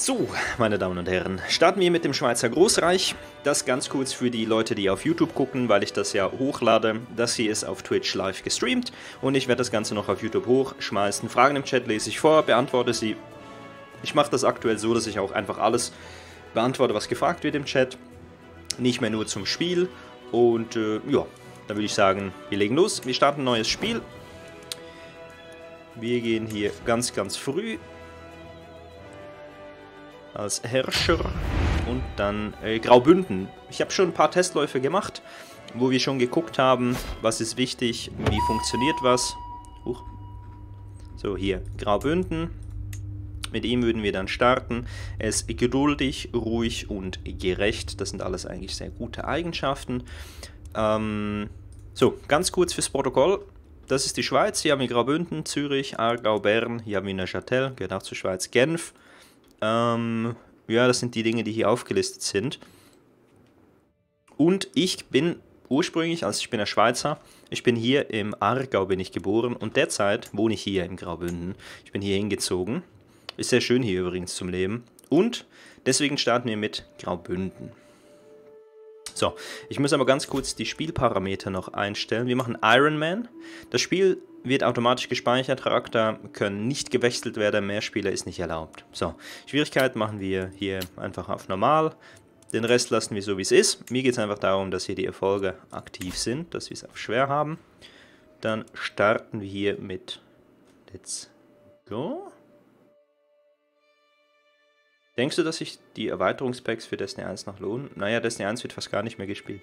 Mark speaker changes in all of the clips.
Speaker 1: So, meine Damen und Herren, starten wir mit dem Schweizer Großreich. Das ganz kurz für die Leute, die auf YouTube gucken, weil ich das ja hochlade. Das hier ist auf Twitch live gestreamt und ich werde das Ganze noch auf YouTube hochschmeißen. Fragen im Chat lese ich vor, beantworte sie. Ich mache das aktuell so, dass ich auch einfach alles beantworte, was gefragt wird im Chat. Nicht mehr nur zum Spiel. Und äh, ja, dann würde ich sagen, wir legen los. Wir starten ein neues Spiel. Wir gehen hier ganz, ganz früh als Herrscher und dann äh, Graubünden. Ich habe schon ein paar Testläufe gemacht, wo wir schon geguckt haben, was ist wichtig, wie funktioniert was. Huch. So, hier, Graubünden. Mit ihm würden wir dann starten. Er ist geduldig, ruhig und gerecht. Das sind alles eigentlich sehr gute Eigenschaften. Ähm, so, ganz kurz fürs Protokoll. Das ist die Schweiz. Hier haben wir Graubünden, Zürich, Aargau, Bern. Hier haben wir Neuchâtel, gehört auch zur Schweiz, Genf. Ähm, ja, das sind die Dinge, die hier aufgelistet sind. Und ich bin ursprünglich, also ich bin ein Schweizer, ich bin hier im Aargau bin ich geboren und derzeit wohne ich hier im Graubünden. Ich bin hier hingezogen. Ist sehr schön hier übrigens zum Leben. Und deswegen starten wir mit Graubünden. So, ich muss aber ganz kurz die Spielparameter noch einstellen. Wir machen Ironman. Das Spiel wird automatisch gespeichert, Charakter können nicht gewechselt werden, mehr Spieler ist nicht erlaubt. So, Schwierigkeit machen wir hier einfach auf normal. Den Rest lassen wir so wie es ist. Mir geht es einfach darum, dass hier die Erfolge aktiv sind, dass wir es auf schwer haben. Dann starten wir hier mit Let's Go. Denkst du, dass sich die Erweiterungspacks für Destiny 1 noch lohnen? Naja, Destiny 1 wird fast gar nicht mehr gespielt.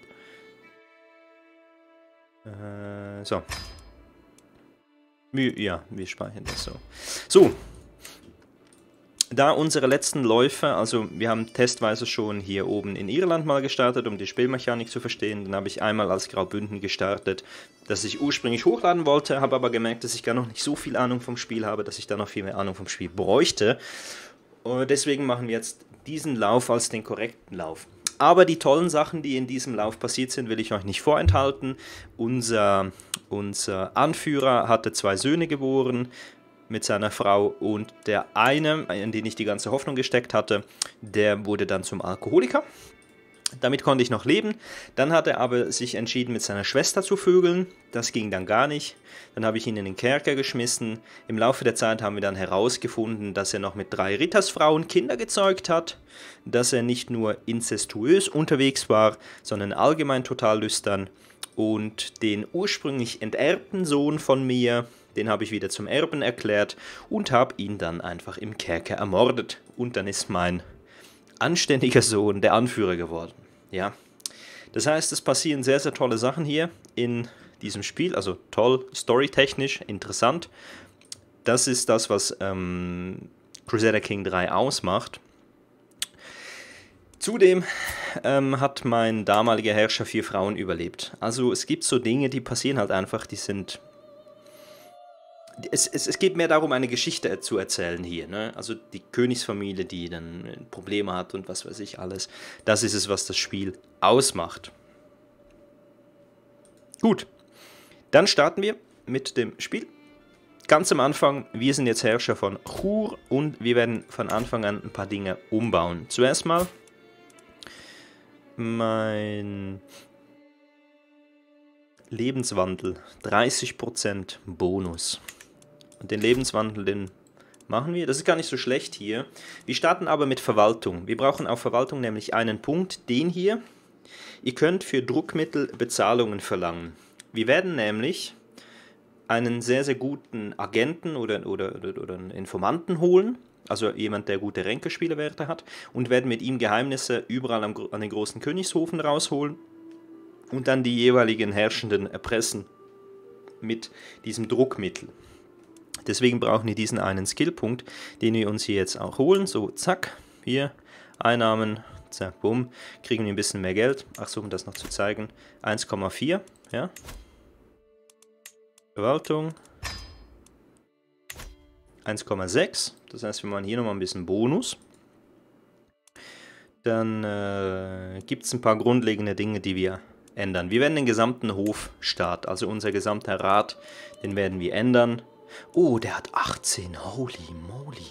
Speaker 1: Äh, so. Ja, wir speichern das so. So. Da unsere letzten Läufe, also wir haben testweise schon hier oben in Irland mal gestartet, um die Spielmechanik zu verstehen. Dann habe ich einmal als Graubünden gestartet, das ich ursprünglich hochladen wollte, habe aber gemerkt, dass ich gar noch nicht so viel Ahnung vom Spiel habe, dass ich da noch viel mehr Ahnung vom Spiel bräuchte. Und deswegen machen wir jetzt diesen Lauf als den korrekten Lauf. Aber die tollen Sachen, die in diesem Lauf passiert sind, will ich euch nicht vorenthalten. Unser, unser Anführer hatte zwei Söhne geboren mit seiner Frau und der eine, in den ich die ganze Hoffnung gesteckt hatte, der wurde dann zum Alkoholiker. Damit konnte ich noch leben. Dann hat er aber sich entschieden, mit seiner Schwester zu vögeln. Das ging dann gar nicht. Dann habe ich ihn in den Kerker geschmissen. Im Laufe der Zeit haben wir dann herausgefunden, dass er noch mit drei Rittersfrauen Kinder gezeugt hat, dass er nicht nur inzestuös unterwegs war, sondern allgemein total lüstern. Und den ursprünglich enterbten Sohn von mir, den habe ich wieder zum Erben erklärt und habe ihn dann einfach im Kerker ermordet. Und dann ist mein anständiger Sohn der Anführer geworden. Ja. Das heißt, es passieren sehr, sehr tolle Sachen hier in diesem Spiel. Also toll, storytechnisch, interessant. Das ist das, was ähm, Crusader King 3 ausmacht. Zudem ähm, hat mein damaliger Herrscher vier Frauen überlebt. Also es gibt so Dinge, die passieren halt einfach, die sind es, es, es geht mehr darum, eine Geschichte zu erzählen hier. Ne? Also die Königsfamilie, die dann Probleme hat und was weiß ich alles. Das ist es, was das Spiel ausmacht. Gut, dann starten wir mit dem Spiel. Ganz am Anfang, wir sind jetzt Herrscher von Chur und wir werden von Anfang an ein paar Dinge umbauen. Zuerst mal mein Lebenswandel, 30% Bonus. Und den Lebenswandel, den machen wir. Das ist gar nicht so schlecht hier. Wir starten aber mit Verwaltung. Wir brauchen auf Verwaltung nämlich einen Punkt, den hier. Ihr könnt für Druckmittel Bezahlungen verlangen. Wir werden nämlich einen sehr, sehr guten Agenten oder, oder, oder, oder einen Informanten holen, also jemand, der gute Ränkespielewerte hat, und werden mit ihm Geheimnisse überall am, an den großen Königshofen rausholen und dann die jeweiligen Herrschenden erpressen mit diesem Druckmittel. Deswegen brauchen wir diesen einen Skillpunkt, den wir uns hier jetzt auch holen. So, zack, hier, Einnahmen, zack, bumm, kriegen wir ein bisschen mehr Geld. Ach so, um das noch zu zeigen, 1,4, ja. Verwaltung, 1,6, das heißt, wir machen hier nochmal ein bisschen Bonus. Dann äh, gibt es ein paar grundlegende Dinge, die wir ändern. Wir werden den gesamten Hofstaat, also unser gesamter Rat, den werden wir ändern. Oh, der hat 18. Holy moly.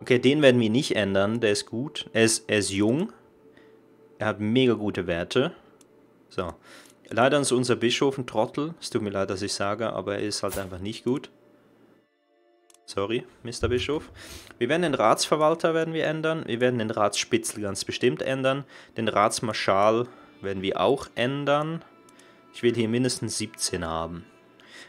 Speaker 1: Okay, den werden wir nicht ändern. Der ist gut. Er ist, er ist jung. Er hat mega gute Werte. So. Leider ist unser Bischof ein Trottel. Es tut mir leid, dass ich sage, aber er ist halt einfach nicht gut. Sorry, Mr. Bischof. Wir werden den Ratsverwalter werden wir ändern. Wir werden den Ratsspitzel ganz bestimmt ändern. Den Ratsmarschall werden wir auch ändern. Ich will hier mindestens 17 haben.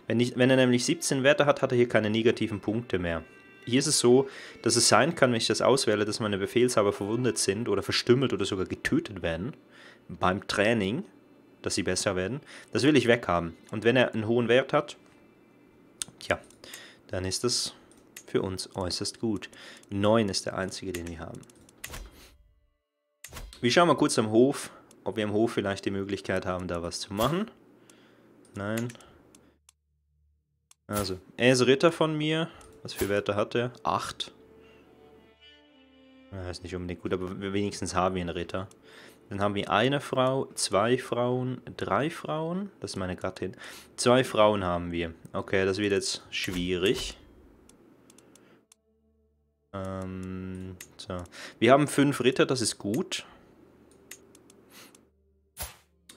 Speaker 1: Wenn, ich, wenn er nämlich 17 Werte hat, hat er hier keine negativen Punkte mehr. Hier ist es so, dass es sein kann, wenn ich das auswähle, dass meine Befehlshaber verwundet sind oder verstümmelt oder sogar getötet werden beim Training, dass sie besser werden. Das will ich weghaben. Und wenn er einen hohen Wert hat, tja, dann ist das für uns äußerst gut. 9 ist der einzige, den wir haben. Wir schauen mal kurz am Hof, ob wir am Hof vielleicht die Möglichkeit haben, da was zu machen. Nein. Also, er ist Ritter von mir. Was für Werte hat er? 8. Ja, ist nicht unbedingt gut, aber wenigstens haben wir einen Ritter. Dann haben wir eine Frau, zwei Frauen, drei Frauen. Das ist meine Gattin. Zwei Frauen haben wir. Okay, das wird jetzt schwierig. Ähm, so. Wir haben fünf Ritter, das ist gut.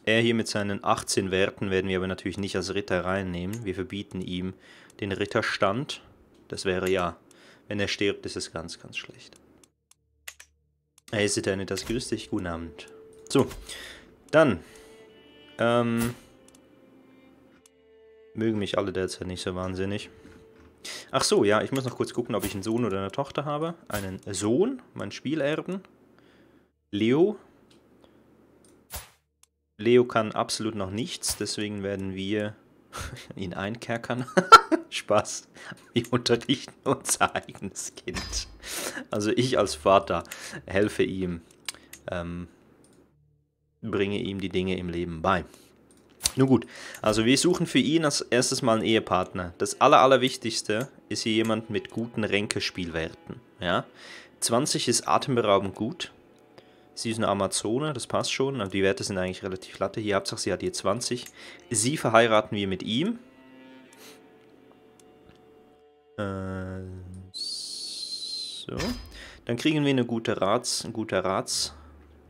Speaker 1: Er hier mit seinen 18 Werten werden wir aber natürlich nicht als Ritter reinnehmen. Wir verbieten ihm den Ritterstand. Das wäre ja, wenn er stirbt, ist es ganz, ganz schlecht. Hey, das grüß dich, guten Abend. So, dann, ähm, mögen mich alle derzeit nicht so wahnsinnig. Ach so, ja, ich muss noch kurz gucken, ob ich einen Sohn oder eine Tochter habe. Einen Sohn, mein Spielerben, Leo, Leo kann absolut noch nichts, deswegen werden wir ihn einkerkern. Spaß. Wir unterrichten unser eigenes Kind. Also ich als Vater helfe ihm, ähm, bringe ihm die Dinge im Leben bei. Nun gut, also wir suchen für ihn als erstes mal einen Ehepartner. Das aller, allerwichtigste ist hier jemand mit guten Ränkespielwerten. Ja? 20 ist atemberaubend gut. Sie ist eine Amazone, das passt schon. Aber die Werte sind eigentlich relativ latte. Hier Hauptsache, sie hat hier 20. Sie verheiraten wir mit ihm. Äh, so. Dann kriegen wir eine gute Rats, ein guter Rats,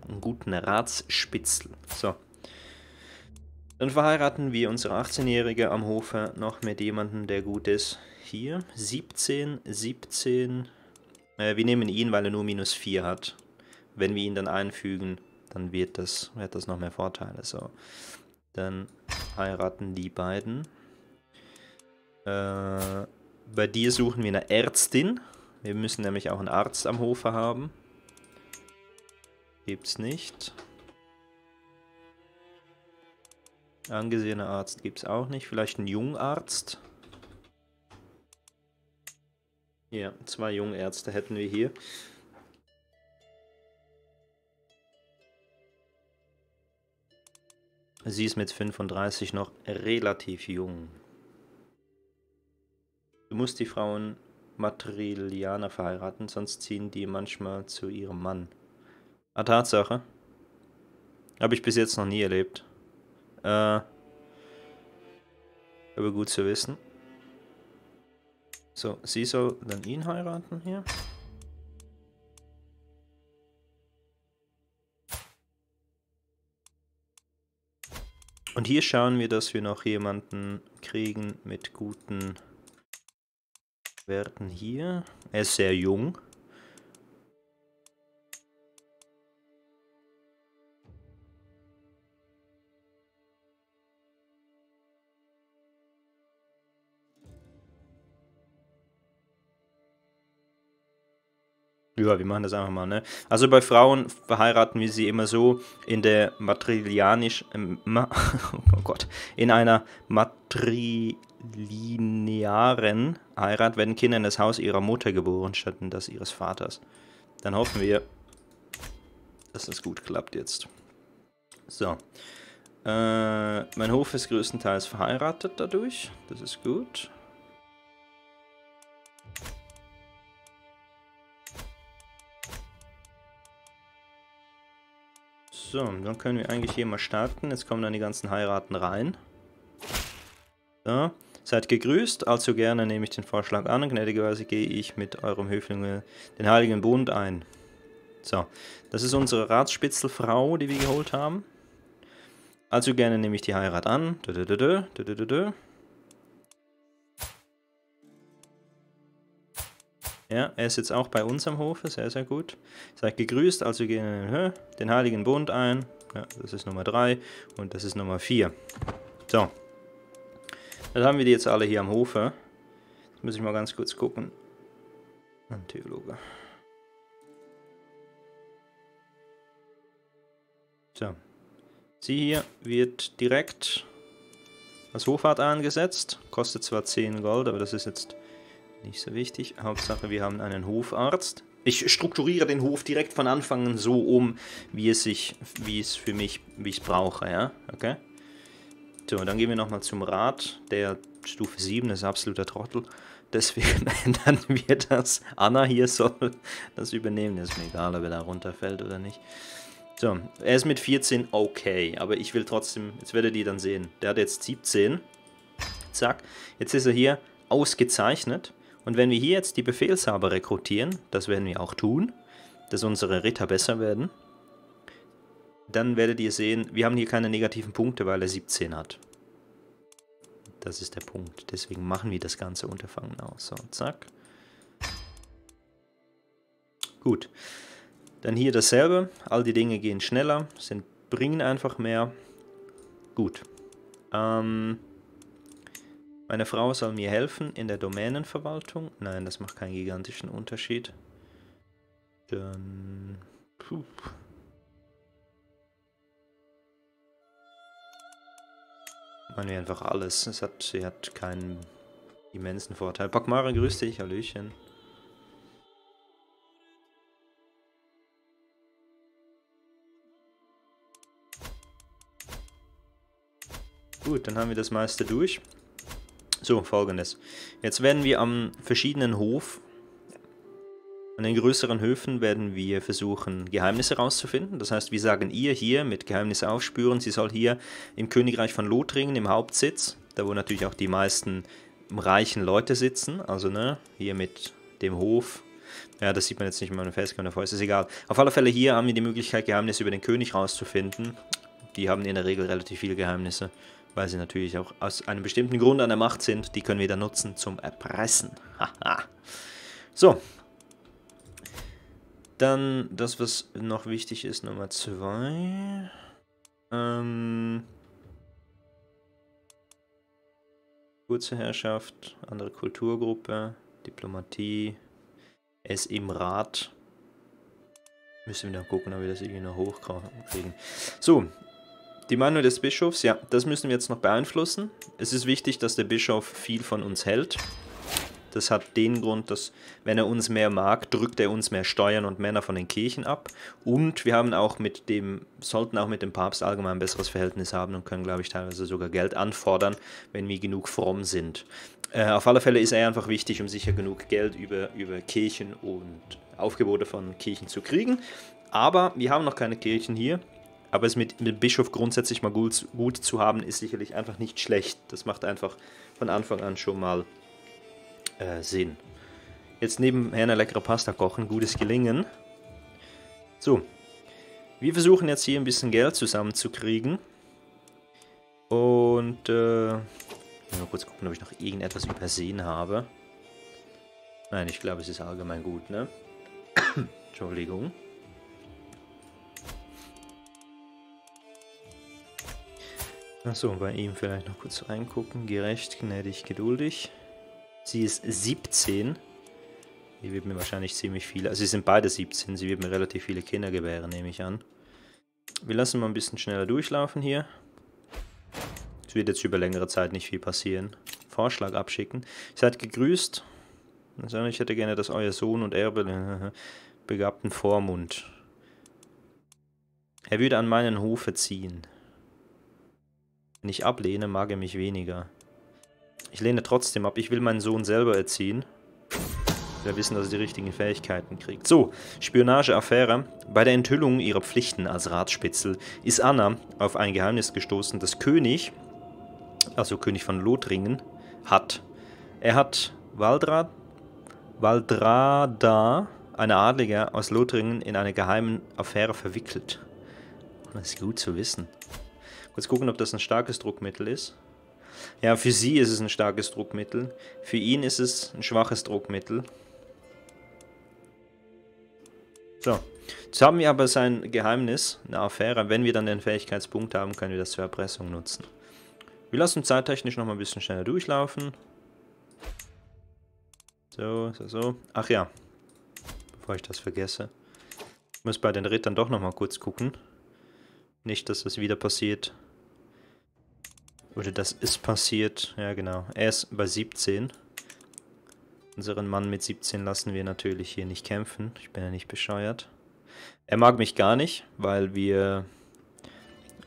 Speaker 1: einen guten Ratsspitzel. So. Dann verheiraten wir unsere 18-Jährige am Hofe noch mit jemandem, der gut ist. Hier, 17, 17. Äh, wir nehmen ihn, weil er nur minus 4 hat wenn wir ihn dann einfügen, dann wird das, wird das noch mehr Vorteile. So, dann heiraten die beiden. Äh, bei dir suchen wir eine Ärztin. Wir müssen nämlich auch einen Arzt am Hofe haben. Gibt's nicht. Angesehener Arzt gibt es auch nicht. Vielleicht ein Jungarzt. Ja, zwei Jungärzte hätten wir hier. Sie ist mit 35 noch relativ jung. Du musst die Frauen Matrilianer verheiraten, sonst ziehen die manchmal zu ihrem Mann. Ah, Tatsache. Habe ich bis jetzt noch nie erlebt. Äh, aber gut zu wissen. So, sie soll dann ihn heiraten hier. Und hier schauen wir, dass wir noch jemanden kriegen mit guten Werten hier. Er ist sehr jung. Ja, wir machen das einfach mal, ne? Also bei Frauen verheiraten wir sie immer so in der matrilianisch, äh, ma, oh Gott, in einer matrilinearen Heirat werden Kinder in das Haus ihrer Mutter geboren, statt in das ihres Vaters. Dann hoffen wir, dass das gut klappt jetzt. So. Äh, mein Hof ist größtenteils verheiratet dadurch. Das ist gut. So, dann können wir eigentlich hier mal starten. Jetzt kommen dann die ganzen Heiraten rein. So. Seid gegrüßt, allzu gerne nehme ich den Vorschlag an. Gnädigerweise gehe ich mit eurem Höfling den Heiligen Bund ein. So, das ist unsere Ratsspitzelfrau, die wir geholt haben. Allzu gerne nehme ich die Heirat an. Dö, dö, dö, Ja, er ist jetzt auch bei uns am Hofe, sehr, sehr gut. Seid gegrüßt, also gehen den Heiligen Bund ein. Ja, das ist Nummer 3 und das ist Nummer 4. So. Dann haben wir die jetzt alle hier am Hofe. Jetzt muss ich mal ganz kurz gucken. Ein Theologe. So. Sie hier wird direkt als Hofart eingesetzt. Kostet zwar 10 Gold, aber das ist jetzt nicht so wichtig. Hauptsache, wir haben einen Hofarzt. Ich strukturiere den Hof direkt von Anfang an so um, wie es sich, wie es für mich, wie ich es brauche, ja? Okay? So, dann gehen wir nochmal zum Rat. Der Stufe 7 ist absoluter Trottel. Deswegen ändern wir das. Anna hier soll das übernehmen. Ist mir egal, ob er da runterfällt oder nicht. So, er ist mit 14 okay, aber ich will trotzdem, jetzt werdet ihr dann sehen, der hat jetzt 17. Zack, jetzt ist er hier ausgezeichnet. Und wenn wir hier jetzt die Befehlshaber rekrutieren, das werden wir auch tun, dass unsere Ritter besser werden, dann werdet ihr sehen, wir haben hier keine negativen Punkte, weil er 17 hat. Das ist der Punkt. Deswegen machen wir das ganze Unterfangen aus. So, zack. Gut. Dann hier dasselbe. All die Dinge gehen schneller, sind, bringen einfach mehr. Gut. Ähm, meine Frau soll mir helfen in der Domänenverwaltung. Nein, das macht keinen gigantischen Unterschied. Dann... Puh. Machen wir einfach alles. Es hat, sie hat keinen immensen Vorteil. Pakmara, grüß dich, Hallöchen. Gut, dann haben wir das meiste durch. So, folgendes. Jetzt werden wir am verschiedenen Hof, an den größeren Höfen, werden wir versuchen, Geheimnisse herauszufinden. Das heißt, wir sagen ihr hier mit Geheimnisse aufspüren, sie soll hier im Königreich von Lothringen, im Hauptsitz, da wo natürlich auch die meisten reichen Leute sitzen, also ne, hier mit dem Hof, ja, das sieht man jetzt nicht in meinem Facecam davor, ist egal. Auf alle Fälle hier haben wir die Möglichkeit, Geheimnisse über den König herauszufinden. Die haben in der Regel relativ viele Geheimnisse weil sie natürlich auch aus einem bestimmten Grund an der Macht sind. Die können wir dann nutzen zum Erpressen. so. Dann das, was noch wichtig ist, Nummer zwei. Ähm, kurze Herrschaft, andere Kulturgruppe, Diplomatie, es im Rat. Müssen wir dann gucken, ob wir das irgendwie noch hochkriegen. So, die Meinung des Bischofs, ja, das müssen wir jetzt noch beeinflussen. Es ist wichtig, dass der Bischof viel von uns hält. Das hat den Grund, dass wenn er uns mehr mag, drückt er uns mehr Steuern und Männer von den Kirchen ab. Und wir haben auch mit dem, sollten auch mit dem Papst allgemein ein besseres Verhältnis haben und können, glaube ich, teilweise sogar Geld anfordern, wenn wir genug fromm sind. Äh, auf alle Fälle ist er einfach wichtig, um sicher genug Geld über, über Kirchen und Aufgebote von Kirchen zu kriegen. Aber wir haben noch keine Kirchen hier. Aber es mit, mit Bischof grundsätzlich mal gut, gut zu haben, ist sicherlich einfach nicht schlecht. Das macht einfach von Anfang an schon mal äh, Sinn. Jetzt nebenher eine leckere Pasta kochen, gutes Gelingen. So, wir versuchen jetzt hier ein bisschen Geld zusammenzukriegen. Und, äh, mal kurz gucken, ob ich noch irgendetwas übersehen habe. Nein, ich glaube, es ist allgemein gut, ne? Entschuldigung. Achso, bei ihm vielleicht noch kurz reingucken. Gerecht, gnädig, geduldig. Sie ist 17. Sie wird mir wahrscheinlich ziemlich viele, also sie sind beide 17, sie wird mir relativ viele Kinder gebären, nehme ich an. Wir lassen mal ein bisschen schneller durchlaufen hier. Es wird jetzt über längere Zeit nicht viel passieren. Vorschlag abschicken. Seid gegrüßt. Ich hätte gerne, dass euer Sohn und Erbe begabten Vormund. Er würde an meinen Hofe ziehen. Ich ablehne, mag er mich weniger. Ich lehne trotzdem ab. Ich will meinen Sohn selber erziehen. Will wissen, dass er die richtigen Fähigkeiten kriegt. So, Spionageaffäre. Bei der Enthüllung ihrer Pflichten als Ratspitzel ist Anna auf ein Geheimnis gestoßen, das König, also König von Lothringen, hat. Er hat Waldrad, Waldrada, eine Adlige aus Lothringen, in eine geheime Affäre verwickelt. Das ist gut zu wissen. Kurz gucken, ob das ein starkes Druckmittel ist. Ja, für sie ist es ein starkes Druckmittel. Für ihn ist es ein schwaches Druckmittel. So, jetzt haben wir aber sein Geheimnis, eine Affäre. Wenn wir dann den Fähigkeitspunkt haben, können wir das zur Erpressung nutzen. Wir lassen zeittechnisch noch mal ein bisschen schneller durchlaufen. So, so, so. Ach ja, bevor ich das vergesse. Ich muss bei den Rittern doch noch mal kurz gucken. Nicht, dass das wieder passiert. Oder das ist passiert. Ja, genau. Er ist bei 17. Unseren Mann mit 17 lassen wir natürlich hier nicht kämpfen. Ich bin ja nicht bescheuert. Er mag mich gar nicht, weil wir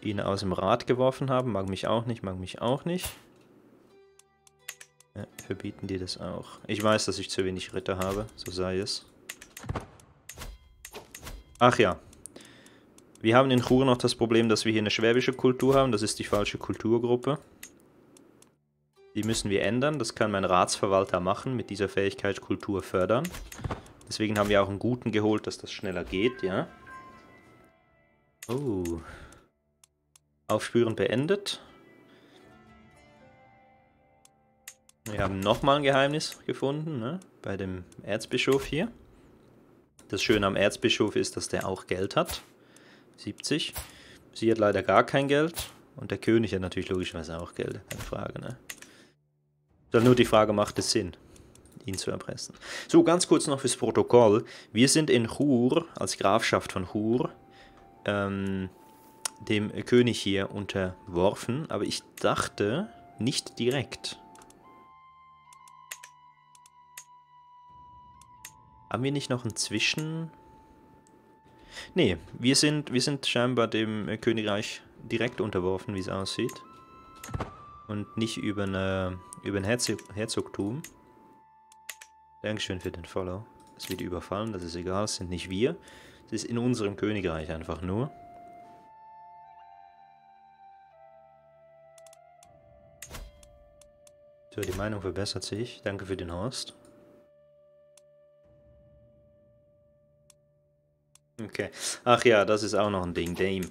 Speaker 1: ihn aus dem Rad geworfen haben. Mag mich auch nicht, mag mich auch nicht. Ja, verbieten die das auch. Ich weiß, dass ich zu wenig Ritter habe, so sei es. Ach ja. Wir haben in Chur noch das Problem, dass wir hier eine schwäbische Kultur haben. Das ist die falsche Kulturgruppe. Die müssen wir ändern. Das kann mein Ratsverwalter machen, mit dieser Fähigkeit Kultur fördern. Deswegen haben wir auch einen guten geholt, dass das schneller geht, ja. Oh. Aufspüren beendet. Wir haben nochmal ein Geheimnis gefunden, ne? bei dem Erzbischof hier. Das Schöne am Erzbischof ist, dass der auch Geld hat. 70. Sie hat leider gar kein Geld. Und der König hat natürlich logischerweise auch Geld, keine Frage. Ne? Dann nur die Frage, macht es Sinn, ihn zu erpressen? So, ganz kurz noch fürs Protokoll. Wir sind in Chur, als Grafschaft von Chur, ähm, dem König hier unterworfen. Aber ich dachte, nicht direkt. Haben wir nicht noch ein Zwischen... Nee, wir sind, wir sind scheinbar dem Königreich direkt unterworfen, wie es aussieht. Und nicht über, eine, über ein Herzog, Herzogtum. Dankeschön für den Follow. Es wird überfallen, das ist egal, es sind nicht wir. Es ist in unserem Königreich einfach nur. So, die Meinung verbessert sich. Danke für den Host. Okay. Ach ja, das ist auch noch ein Ding, Dame.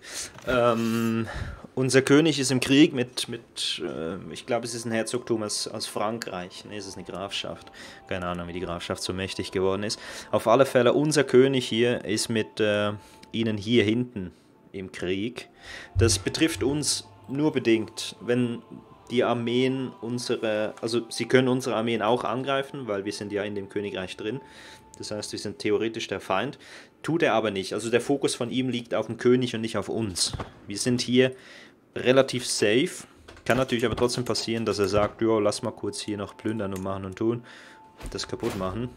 Speaker 1: Ähm, unser König ist im Krieg mit, mit äh, ich glaube, es ist ein Herzogtum aus, aus Frankreich. Nee, es ist eine Grafschaft. Keine Ahnung, wie die Grafschaft so mächtig geworden ist. Auf alle Fälle, unser König hier ist mit äh, ihnen hier hinten im Krieg. Das betrifft uns nur bedingt. Wenn die Armeen unsere, also sie können unsere Armeen auch angreifen, weil wir sind ja in dem Königreich drin. Das heißt, wir sind theoretisch der Feind. Tut er aber nicht. Also der Fokus von ihm liegt auf dem König und nicht auf uns. Wir sind hier relativ safe. Kann natürlich aber trotzdem passieren, dass er sagt, ja, lass mal kurz hier noch plündern und machen und tun. Das kaputt machen.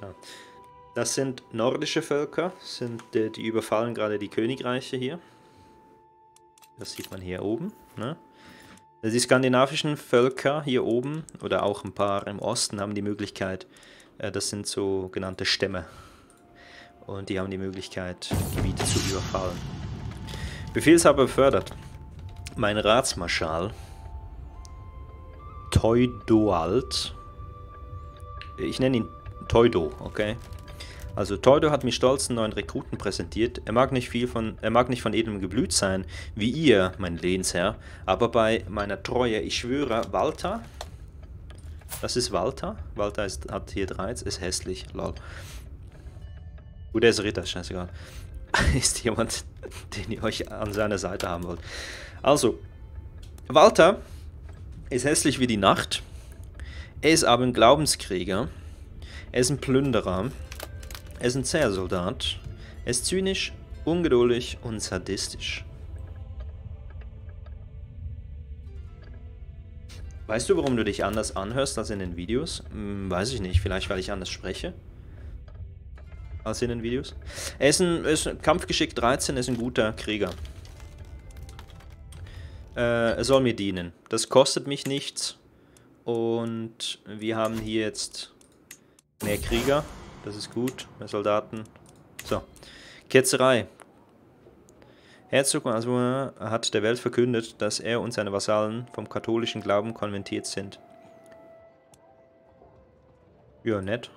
Speaker 1: So. Das sind nordische Völker, sind, äh, die überfallen gerade die Königreiche hier. Das sieht man hier oben. Ne? Die skandinavischen Völker hier oben oder auch ein paar im Osten haben die Möglichkeit, äh, das sind sogenannte Stämme. Und die haben die Möglichkeit, Gebiete zu überfallen. Befehlshaber befördert. Mein Ratsmarschall Teudoalt. Ich nenne ihn Teudo, okay? Also Teudo hat mir stolz einen neuen Rekruten präsentiert. Er mag nicht viel von, er mag nicht von edlem Geblüt sein, wie ihr, mein Lehnsherr, aber bei meiner Treue, ich schwöre, Walter, das ist Walter, Walter ist, hat hier 13, ist hässlich, lol. Gut, er ist Ritter, scheißegal. ist jemand, den ihr euch an seiner Seite haben wollt. Also, Walter ist hässlich wie die Nacht. Er ist aber ein Glaubenskrieger. Er ist ein Plünderer. Er ist ein zäher Soldat. Er ist zynisch, ungeduldig und sadistisch. Weißt du, warum du dich anders anhörst als in den Videos? Hm, weiß ich nicht. Vielleicht, weil ich anders spreche. Als in den Videos. Er ist ein, ist ein Kampfgeschick 13, ist ein guter Krieger. Äh, er soll mir dienen. Das kostet mich nichts. Und wir haben hier jetzt mehr Krieger. Das ist gut. Mehr Soldaten. So. Ketzerei. Herzog Asua hat der Welt verkündet, dass er und seine Vasallen vom katholischen Glauben konventiert sind. Ja, nett.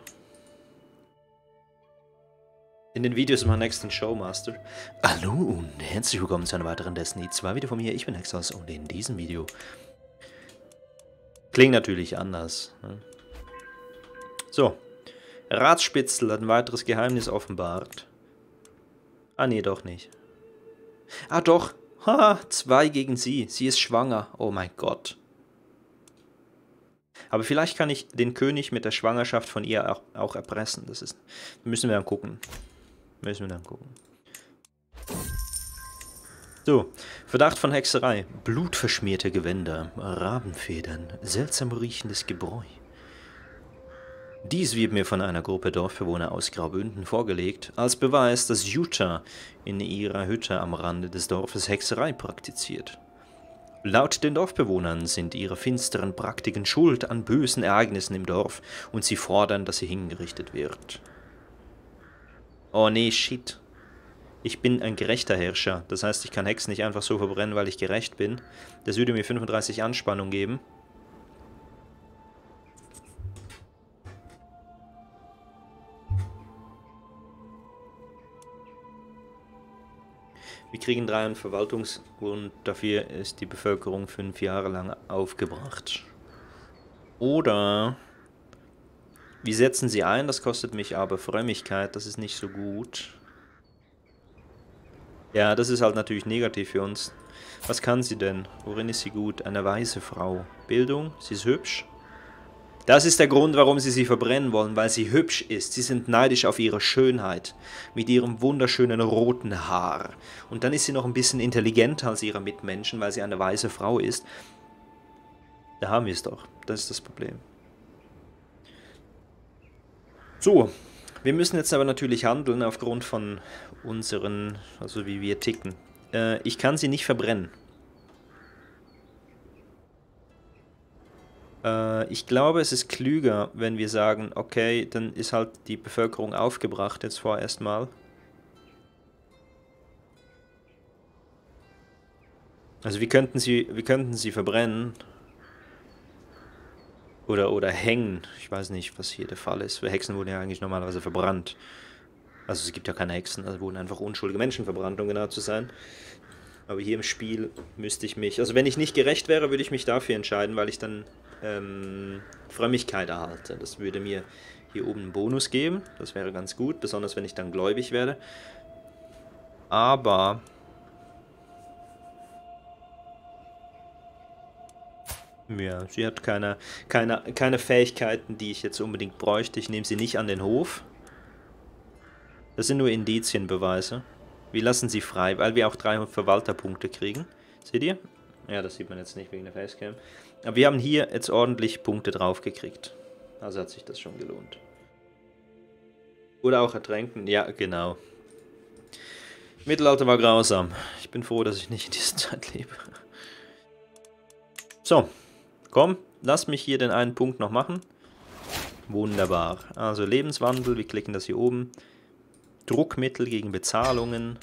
Speaker 1: In den Videos meiner nächsten Showmaster. Hallo und herzlich willkommen zu einer weiteren Destiny 2 Video von mir. Ich bin Hexos und in diesem Video klingt natürlich anders. Ne? So, Ratsspitzel hat ein weiteres Geheimnis offenbart. Ah, nee, doch nicht. Ah, doch. Haha, zwei gegen sie. Sie ist schwanger. Oh mein Gott. Aber vielleicht kann ich den König mit der Schwangerschaft von ihr auch, auch erpressen. Das ist, müssen wir dann gucken. Müssen wir dann gucken. So, Verdacht von Hexerei. Blutverschmierte Gewänder, Rabenfedern, seltsam riechendes Gebräu. Dies wird mir von einer Gruppe Dorfbewohner aus Graubünden vorgelegt, als Beweis, dass Jutta in ihrer Hütte am Rande des Dorfes Hexerei praktiziert. Laut den Dorfbewohnern sind ihre finsteren Praktiken schuld an bösen Ereignissen im Dorf und sie fordern, dass sie hingerichtet wird. Oh nee, shit. Ich bin ein gerechter Herrscher, das heißt, ich kann Hexen nicht einfach so verbrennen, weil ich gerecht bin. Das würde mir 35 Anspannung geben. Wir kriegen drei an Verwaltungs- und dafür ist die Bevölkerung fünf Jahre lang aufgebracht. Oder wie setzen sie ein? Das kostet mich aber Frömmigkeit, das ist nicht so gut. Ja, das ist halt natürlich negativ für uns. Was kann sie denn? Worin ist sie gut? Eine weise Frau. Bildung? Sie ist hübsch. Das ist der Grund, warum sie sie verbrennen wollen, weil sie hübsch ist. Sie sind neidisch auf ihre Schönheit, mit ihrem wunderschönen roten Haar. Und dann ist sie noch ein bisschen intelligenter als ihre Mitmenschen, weil sie eine weise Frau ist. Da haben wir es doch. Das ist das Problem. So, wir müssen jetzt aber natürlich handeln aufgrund von unseren, also wie wir ticken. Äh, ich kann sie nicht verbrennen. Ich glaube, es ist klüger, wenn wir sagen, okay, dann ist halt die Bevölkerung aufgebracht jetzt vorerst mal. Also wir könnten sie, wir könnten sie verbrennen. Oder, oder hängen. Ich weiß nicht, was hier der Fall ist. Hexen wurden ja eigentlich normalerweise verbrannt. Also es gibt ja keine Hexen, also wurden einfach unschuldige Menschen verbrannt, um genau zu sein. Aber hier im Spiel müsste ich mich, also wenn ich nicht gerecht wäre, würde ich mich dafür entscheiden, weil ich dann ähm, Frömmigkeit erhalte. Das würde mir hier oben einen Bonus geben. Das wäre ganz gut, besonders wenn ich dann gläubig werde. Aber... Ja, sie hat keine, keine, keine Fähigkeiten, die ich jetzt unbedingt bräuchte. Ich nehme sie nicht an den Hof. Das sind nur Indizienbeweise. Wir lassen sie frei, weil wir auch 300 Verwalterpunkte kriegen. Seht ihr? Ja, das sieht man jetzt nicht wegen der Facecam. Aber wir haben hier jetzt ordentlich Punkte drauf gekriegt. Also hat sich das schon gelohnt. Oder auch ertränken. Ja, genau. Mittelalter war grausam. Ich bin froh, dass ich nicht in dieser Zeit lebe. So, komm, lass mich hier den einen Punkt noch machen. Wunderbar. Also Lebenswandel, wir klicken das hier oben. Druckmittel gegen Bezahlungen.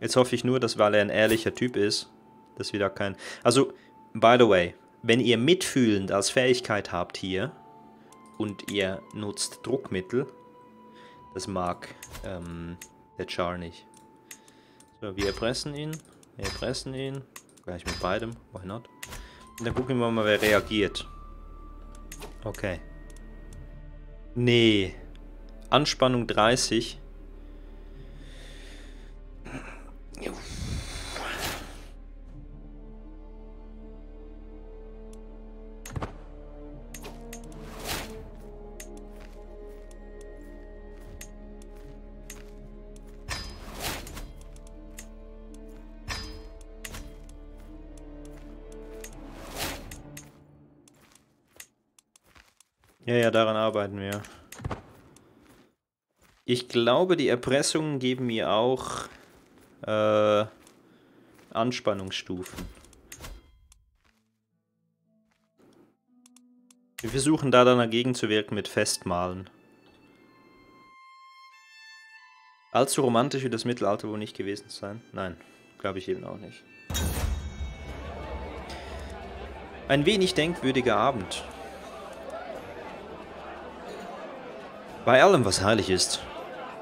Speaker 1: Jetzt hoffe ich nur, dass, weil er ein ehrlicher Typ ist, dass wir da kein... Also, by the way, wenn ihr mitfühlend als Fähigkeit habt hier und ihr nutzt Druckmittel, das mag ähm, der Char nicht. So, wir erpressen ihn, wir erpressen ihn, gleich mit beidem, why not? Und dann gucken wir mal, wer reagiert. Okay. Nee. Anspannung 30. Ja, ja, daran arbeiten wir. Ich glaube, die Erpressungen geben mir auch äh, Anspannungsstufen. Wir versuchen da dann dagegen zu wirken mit Festmalen. Allzu romantisch wie das Mittelalter wohl nicht gewesen sein? Nein, glaube ich eben auch nicht. Ein wenig denkwürdiger Abend. Bei allem, was heilig ist,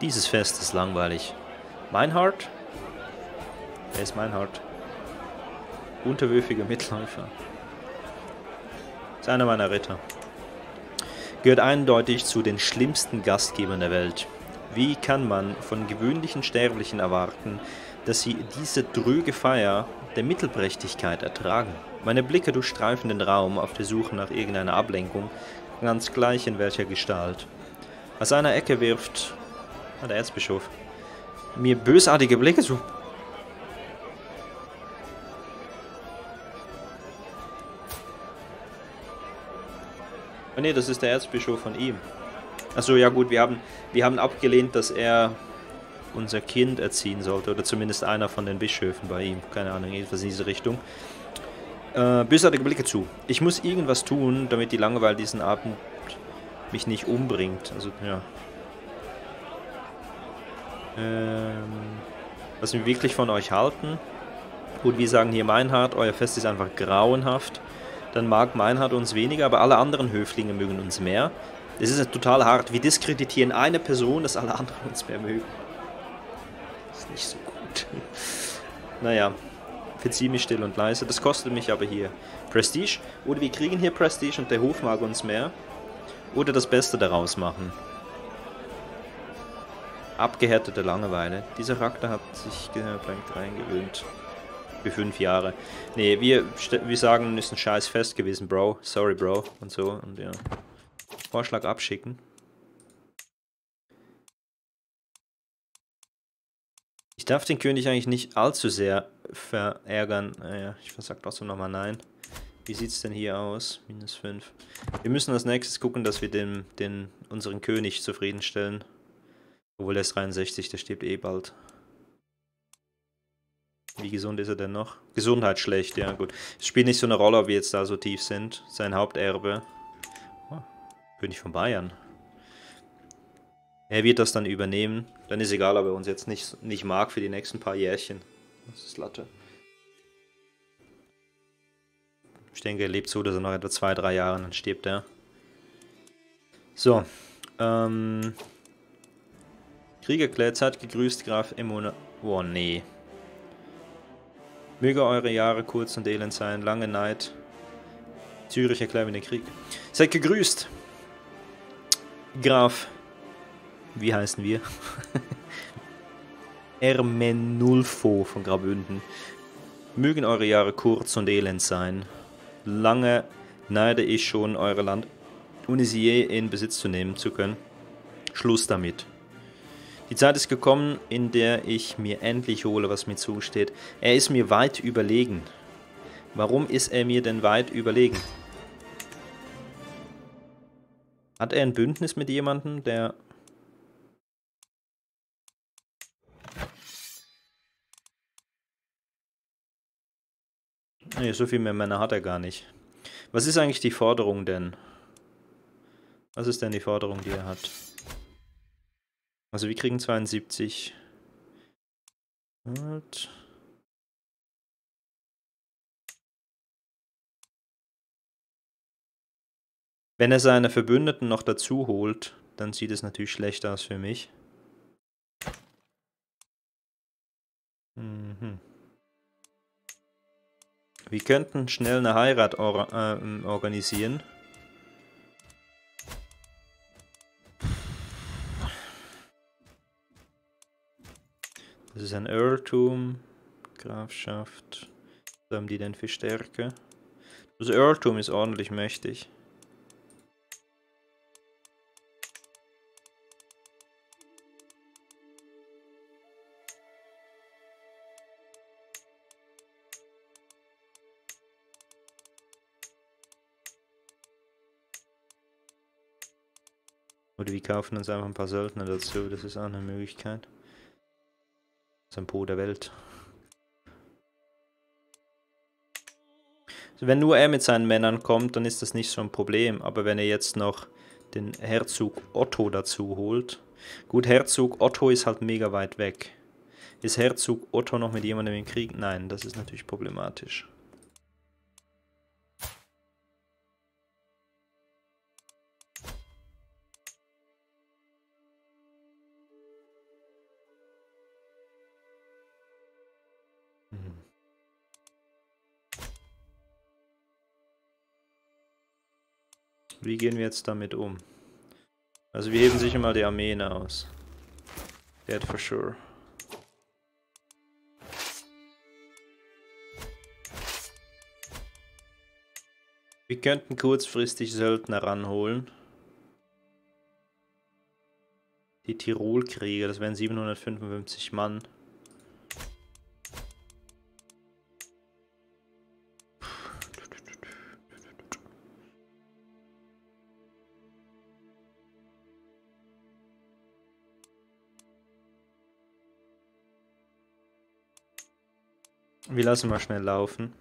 Speaker 1: dieses Fest ist langweilig. Meinhard? Wer ist Meinhard? Unterwürfiger Mitläufer. Ist einer meiner Ritter. Gehört eindeutig zu den schlimmsten Gastgebern der Welt. Wie kann man von gewöhnlichen Sterblichen erwarten, dass sie diese dröge Feier der Mittelprächtigkeit ertragen? Meine Blicke durchstreifen den Raum auf der Suche nach irgendeiner Ablenkung, ganz gleich in welcher Gestalt. Aus einer Ecke wirft der Erzbischof mir bösartige Blicke zu. Oh ne, das ist der Erzbischof von ihm. Achso, ja gut, wir haben, wir haben abgelehnt, dass er unser Kind erziehen sollte. Oder zumindest einer von den Bischöfen bei ihm. Keine Ahnung, jedenfalls in diese Richtung. Äh, bösartige Blicke zu. Ich muss irgendwas tun, damit die Langeweile diesen Abend mich nicht umbringt. Also, ja. Ähm, was wir wirklich von euch halten. Gut, wir sagen hier Meinhard, euer Fest ist einfach grauenhaft dann mag Meinhard uns weniger, aber alle anderen Höflinge mögen uns mehr. Das ist total hart. Wir diskreditieren eine Person, dass alle anderen uns mehr mögen. Das ist nicht so gut. naja, verzieh mich still und leise. Das kostet mich aber hier Prestige. Oder wir kriegen hier Prestige und der Hof mag uns mehr. Oder das Beste daraus machen. Abgehärtete Langeweile. Dieser Charakter hat sich reingewöhnt. Für fünf Jahre. Nee, wir, wir sagen, ist ein scheiß Fest gewesen, Bro. Sorry, Bro. Und so. Und ja. Vorschlag abschicken. Ich darf den König eigentlich nicht allzu sehr verärgern. Naja, ich versag trotzdem nochmal nein. Wie sieht es denn hier aus? Minus 5. Wir müssen als nächstes gucken, dass wir den, den, unseren König zufriedenstellen. Obwohl er ist 63, der stirbt eh bald. Wie gesund ist er denn noch? Gesundheit schlecht, ja gut. Es spielt nicht so eine Rolle, ob wir jetzt da so tief sind. Sein Haupterbe. Oh, König von Bayern. Er wird das dann übernehmen. Dann ist egal, ob er uns jetzt nicht, nicht mag für die nächsten paar Jährchen. Das ist Latte. Ich denke, er lebt so, dass er noch etwa zwei, drei Jahre, dann stirbt er. So. Ähm. Krieg erklärt, Zeit gegrüßt, Graf Emona. Oh, nee. Möge eure Jahre kurz und elend sein, lange Neid. Zürich erklären den Krieg. Seid gegrüßt, Graf. Wie heißen wir? Ermenulfo von Graubünden. Mögen eure Jahre kurz und elend sein. Lange neide ich schon eure Land, ohne sie je in Besitz zu nehmen zu können. Schluss damit. Die Zeit ist gekommen, in der ich mir endlich hole, was mir zusteht. Er ist mir weit überlegen. Warum ist er mir denn weit überlegen? Hat er ein Bündnis mit jemandem, der... Nee, so viel mehr Männer hat er gar nicht. Was ist eigentlich die Forderung denn? Was ist denn die Forderung, die er hat? Also wir kriegen 72. Und Wenn er seine Verbündeten noch dazu holt, dann sieht es natürlich schlecht aus für mich. Mhm. Wir könnten schnell eine Heirat or äh, organisieren. Das ist ein Earltum, Grafschaft. Was haben die denn für Stärke? Das Earltum ist ordentlich mächtig. Oder wir kaufen uns einfach ein paar Söldner dazu, das ist auch eine Möglichkeit. Sampo der Welt. Also wenn nur er mit seinen Männern kommt, dann ist das nicht so ein Problem. Aber wenn er jetzt noch den Herzog Otto dazu holt. Gut, Herzog Otto ist halt mega weit weg. Ist Herzog Otto noch mit jemandem im Krieg? Nein, das ist natürlich problematisch. Wie gehen wir jetzt damit um? Also wir heben sicher mal die Armeen aus. That for sure. Wir könnten kurzfristig Söldner ranholen. Die Tirolkrieger, das wären 755 Mann. Wir lassen mal schnell laufen.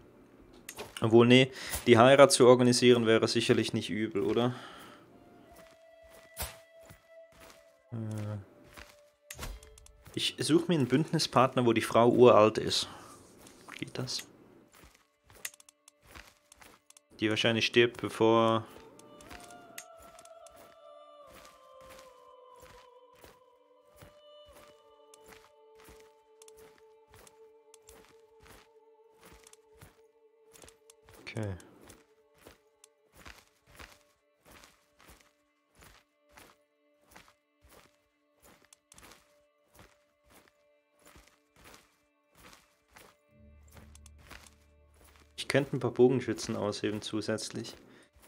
Speaker 1: Obwohl, nee, die Heirat zu organisieren wäre sicherlich nicht übel, oder? Äh. Ich suche mir einen Bündnispartner, wo die Frau uralt ist. Geht das? Die wahrscheinlich stirbt, bevor Ich könnte ein paar Bogenschützen ausheben zusätzlich.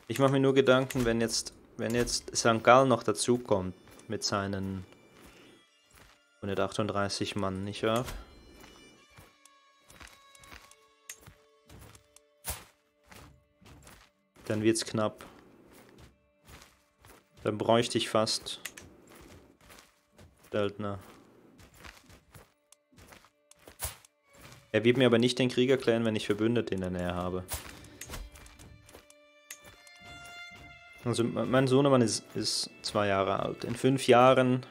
Speaker 1: Ich mache mir nur Gedanken, wenn jetzt, wenn jetzt St. Gall noch dazukommt mit seinen 138 Mann, nicht wahr? Dann wird's knapp. Dann bräuchte ich fast Deltner. Er wird mir aber nicht den Krieg erklären, wenn ich Verbündete in der Nähe habe. Also mein Sohnemann ist, ist zwei Jahre alt. In fünf Jahren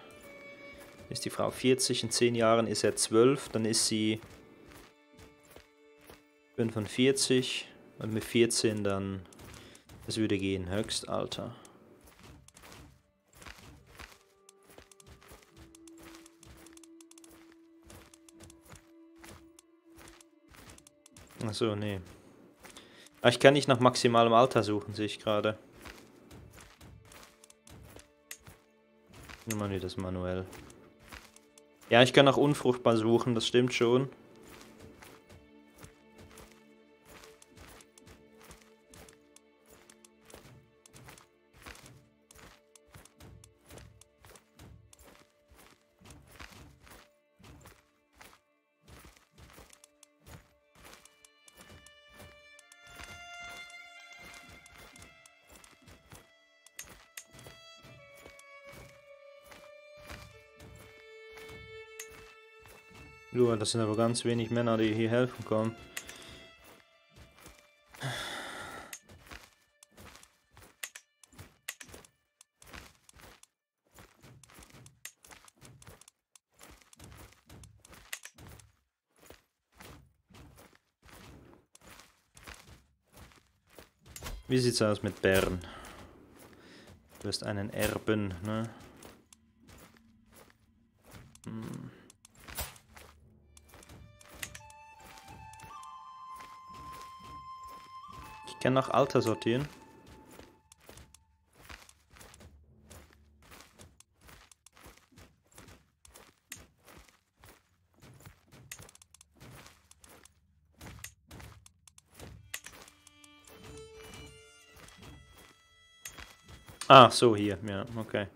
Speaker 1: ist die Frau 40, in zehn Jahren ist er zwölf, dann ist sie 45 und mit 14 dann es würde gehen, Höchstalter. Achso, nee. Ah, ich kann nicht nach maximalem Alter suchen, sehe ich gerade. Machen wir das manuell. Ja, ich kann nach unfruchtbar suchen, das stimmt schon. Nur, das sind aber ganz wenig Männer, die hier helfen kommen. Wie sieht's aus mit Bern? Du hast einen Erben, ne? Kann nach Alter sortieren. Ah, so hier, ja, okay.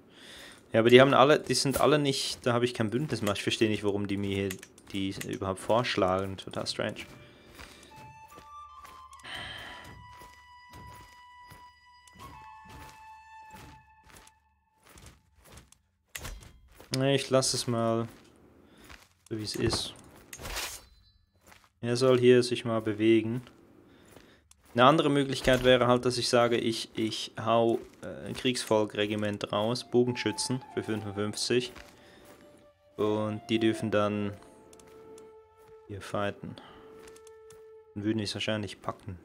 Speaker 1: Ja, aber die haben alle, die sind alle nicht, da habe ich kein Bündnis mehr. Ich verstehe nicht, warum die mir hier die überhaupt vorschlagen. Total strange. Ich lasse es mal so wie es ist. Er soll hier sich mal bewegen. Eine andere Möglichkeit wäre halt, dass ich sage, ich, ich hau äh, ein Kriegsvolkregiment raus, Bogenschützen für 55. Und die dürfen dann Hier fighten. Dann würden es wahrscheinlich packen.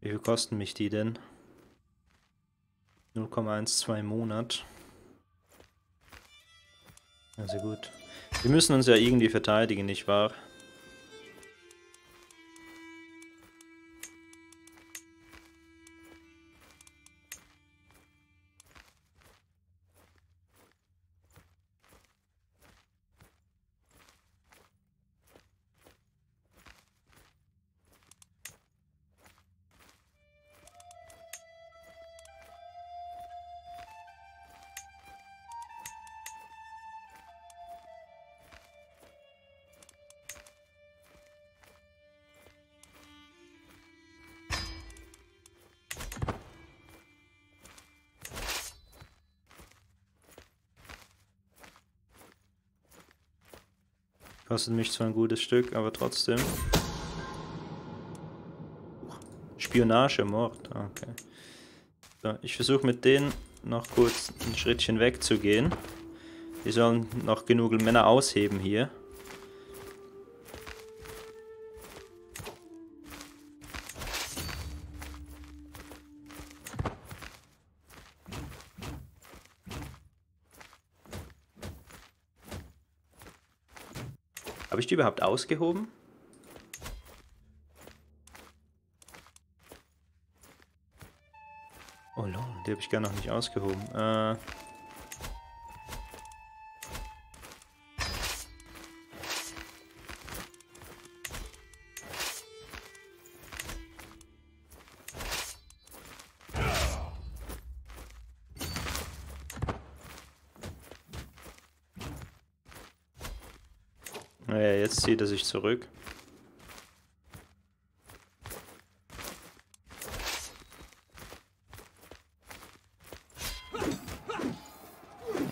Speaker 1: Wie viel kosten mich die denn? 0,12 Monat. Also gut. Wir müssen uns ja irgendwie verteidigen, nicht wahr? Kostet mich zwar ein gutes Stück, aber trotzdem. Spionage, Mord, ah, okay. So, ich versuche mit denen noch kurz ein Schrittchen wegzugehen. Die sollen noch genug Männer ausheben hier. Die überhaupt ausgehoben? Oh lol, die habe ich gar noch nicht ausgehoben. Äh... zurück.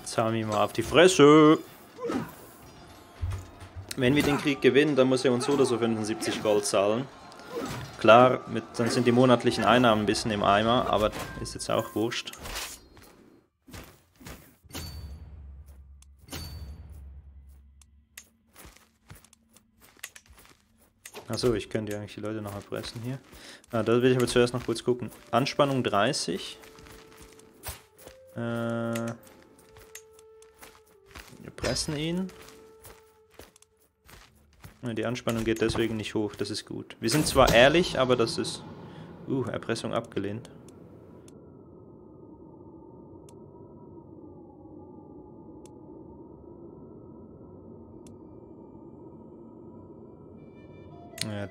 Speaker 1: Jetzt haben wir mal auf die Fresse. Wenn wir den Krieg gewinnen, dann muss er uns so oder so 75 Gold zahlen. Klar, mit, dann sind die monatlichen Einnahmen ein bisschen im Eimer, aber ist jetzt auch wurscht. Achso, ich könnte ja eigentlich die Leute noch erpressen hier. Ah, da will ich aber zuerst noch kurz gucken. Anspannung 30. Äh, wir pressen ihn. Die Anspannung geht deswegen nicht hoch, das ist gut. Wir sind zwar ehrlich, aber das ist... Uh, Erpressung abgelehnt.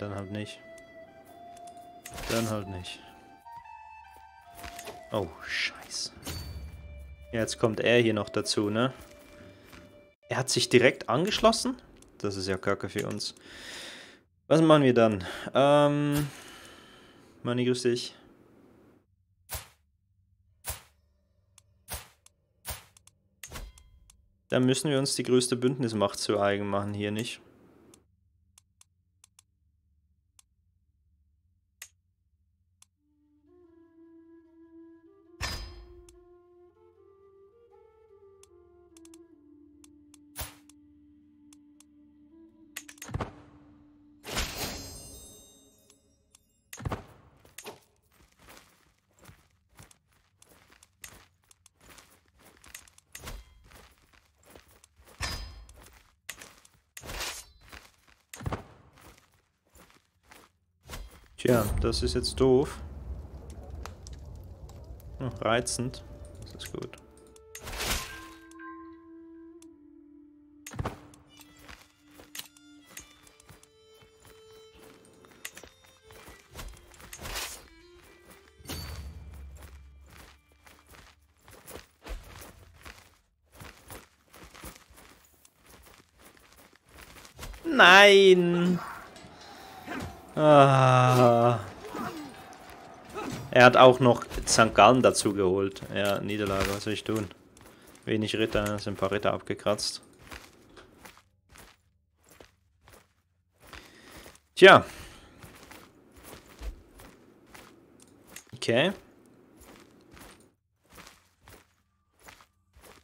Speaker 1: Dann halt nicht. Dann halt nicht. Oh, scheiße. jetzt kommt er hier noch dazu, ne? Er hat sich direkt angeschlossen? Das ist ja kacke für uns. Was machen wir dann? Ähm... Manni, grüß dich. Dann müssen wir uns die größte Bündnismacht zu eigen machen, hier nicht. Das ist jetzt doof. Oh, reizend. Hat auch noch St. Gallen dazu geholt. Ja, Niederlage, was soll ich tun? Wenig Ritter, sind ein paar Ritter abgekratzt. Tja. Okay.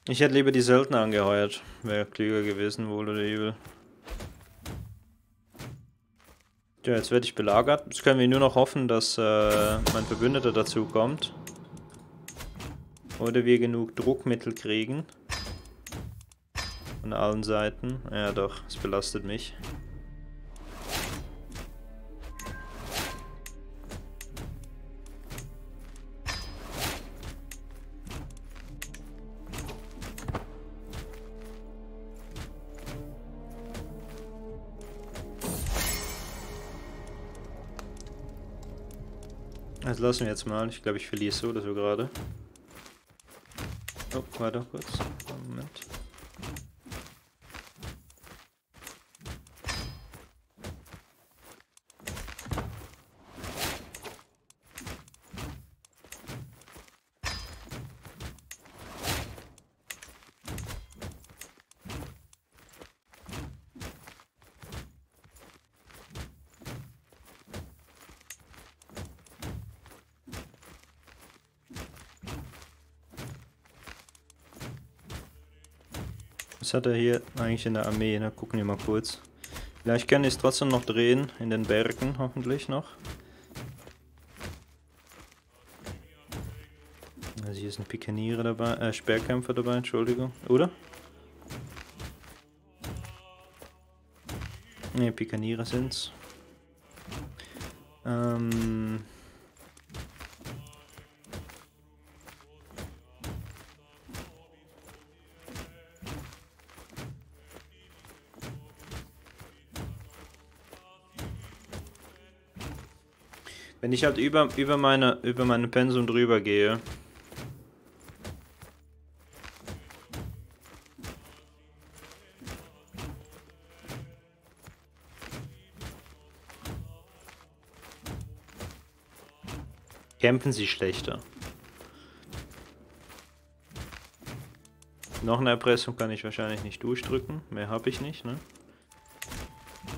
Speaker 1: Ich hätte lieber die Söldner angeheuert. Wäre klüger gewesen, wohl oder übel. Ja, jetzt werde ich belagert. Jetzt können wir nur noch hoffen, dass äh, mein Verbündeter dazu kommt. Oder wir genug Druckmittel kriegen. Von allen Seiten. Ja doch, es belastet mich. Lassen wir jetzt mal. Ich glaube, ich verliere so oder so gerade. Oh, warte kurz. Moment. Hat er hier eigentlich in der Armee? Na, gucken wir mal kurz. Vielleicht kann ich es trotzdem noch drehen, in den Bergen hoffentlich noch. Also hier sind Pikaniere dabei, äh, Sperrkämpfer dabei, Entschuldigung. Oder? Ne, Pikaniere sind's. Ähm... Wenn ich halt über, über, meine, über meine Pensum drüber gehe. Kämpfen sie schlechter. Noch eine Erpressung kann ich wahrscheinlich nicht durchdrücken. Mehr habe ich nicht, ne?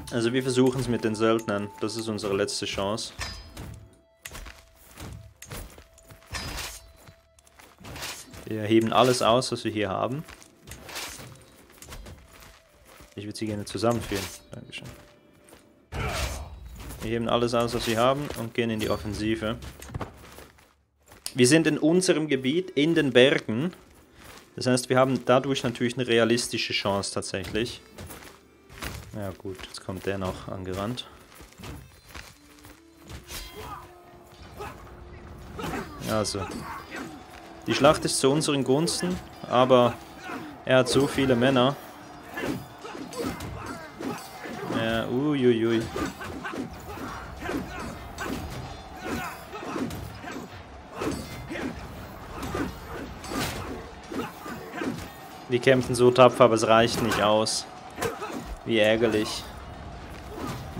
Speaker 1: Also wir versuchen es mit den Söldnern. Das ist unsere letzte Chance. Wir heben alles aus, was wir hier haben. Ich würde sie gerne zusammenführen. Dankeschön. Wir heben alles aus, was wir haben und gehen in die Offensive. Wir sind in unserem Gebiet, in den Bergen. Das heißt, wir haben dadurch natürlich eine realistische Chance tatsächlich. Ja gut, jetzt kommt der noch angerannt. Also, die Schlacht ist zu unseren Gunsten, aber er hat so viele Männer. Ja, uiuiui. Wir kämpfen so tapfer, aber es reicht nicht aus. Wie ärgerlich.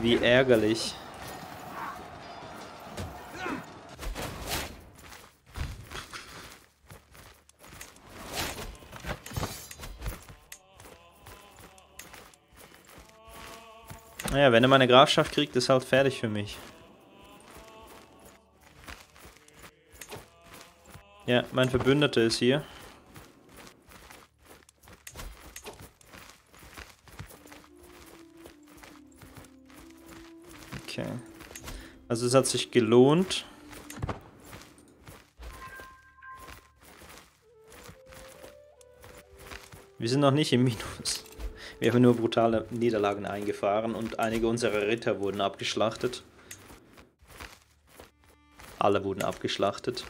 Speaker 1: Wie ärgerlich. Naja, wenn er meine Grafschaft kriegt, ist halt fertig für mich. Ja, mein Verbündeter ist hier. Okay. Also es hat sich gelohnt. Wir sind noch nicht im Minus. Wir haben nur brutale Niederlagen eingefahren und einige unserer Ritter wurden abgeschlachtet. Alle wurden abgeschlachtet.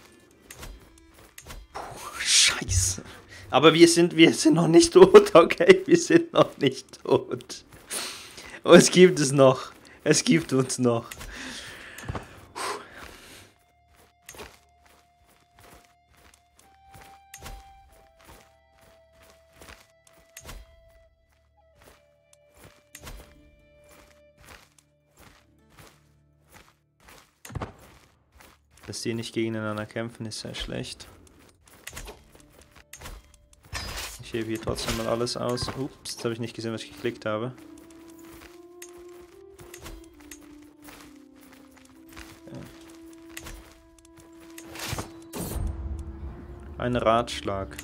Speaker 1: Puh, scheiße. Aber wir sind, wir sind noch nicht tot, okay? Wir sind noch nicht tot. Und es gibt es noch. Es gibt uns noch. Die nicht gegeneinander kämpfen, ist sehr schlecht. Ich hebe hier trotzdem mal alles aus. Ups, jetzt habe ich nicht gesehen, was ich geklickt habe. Ein Ratschlag.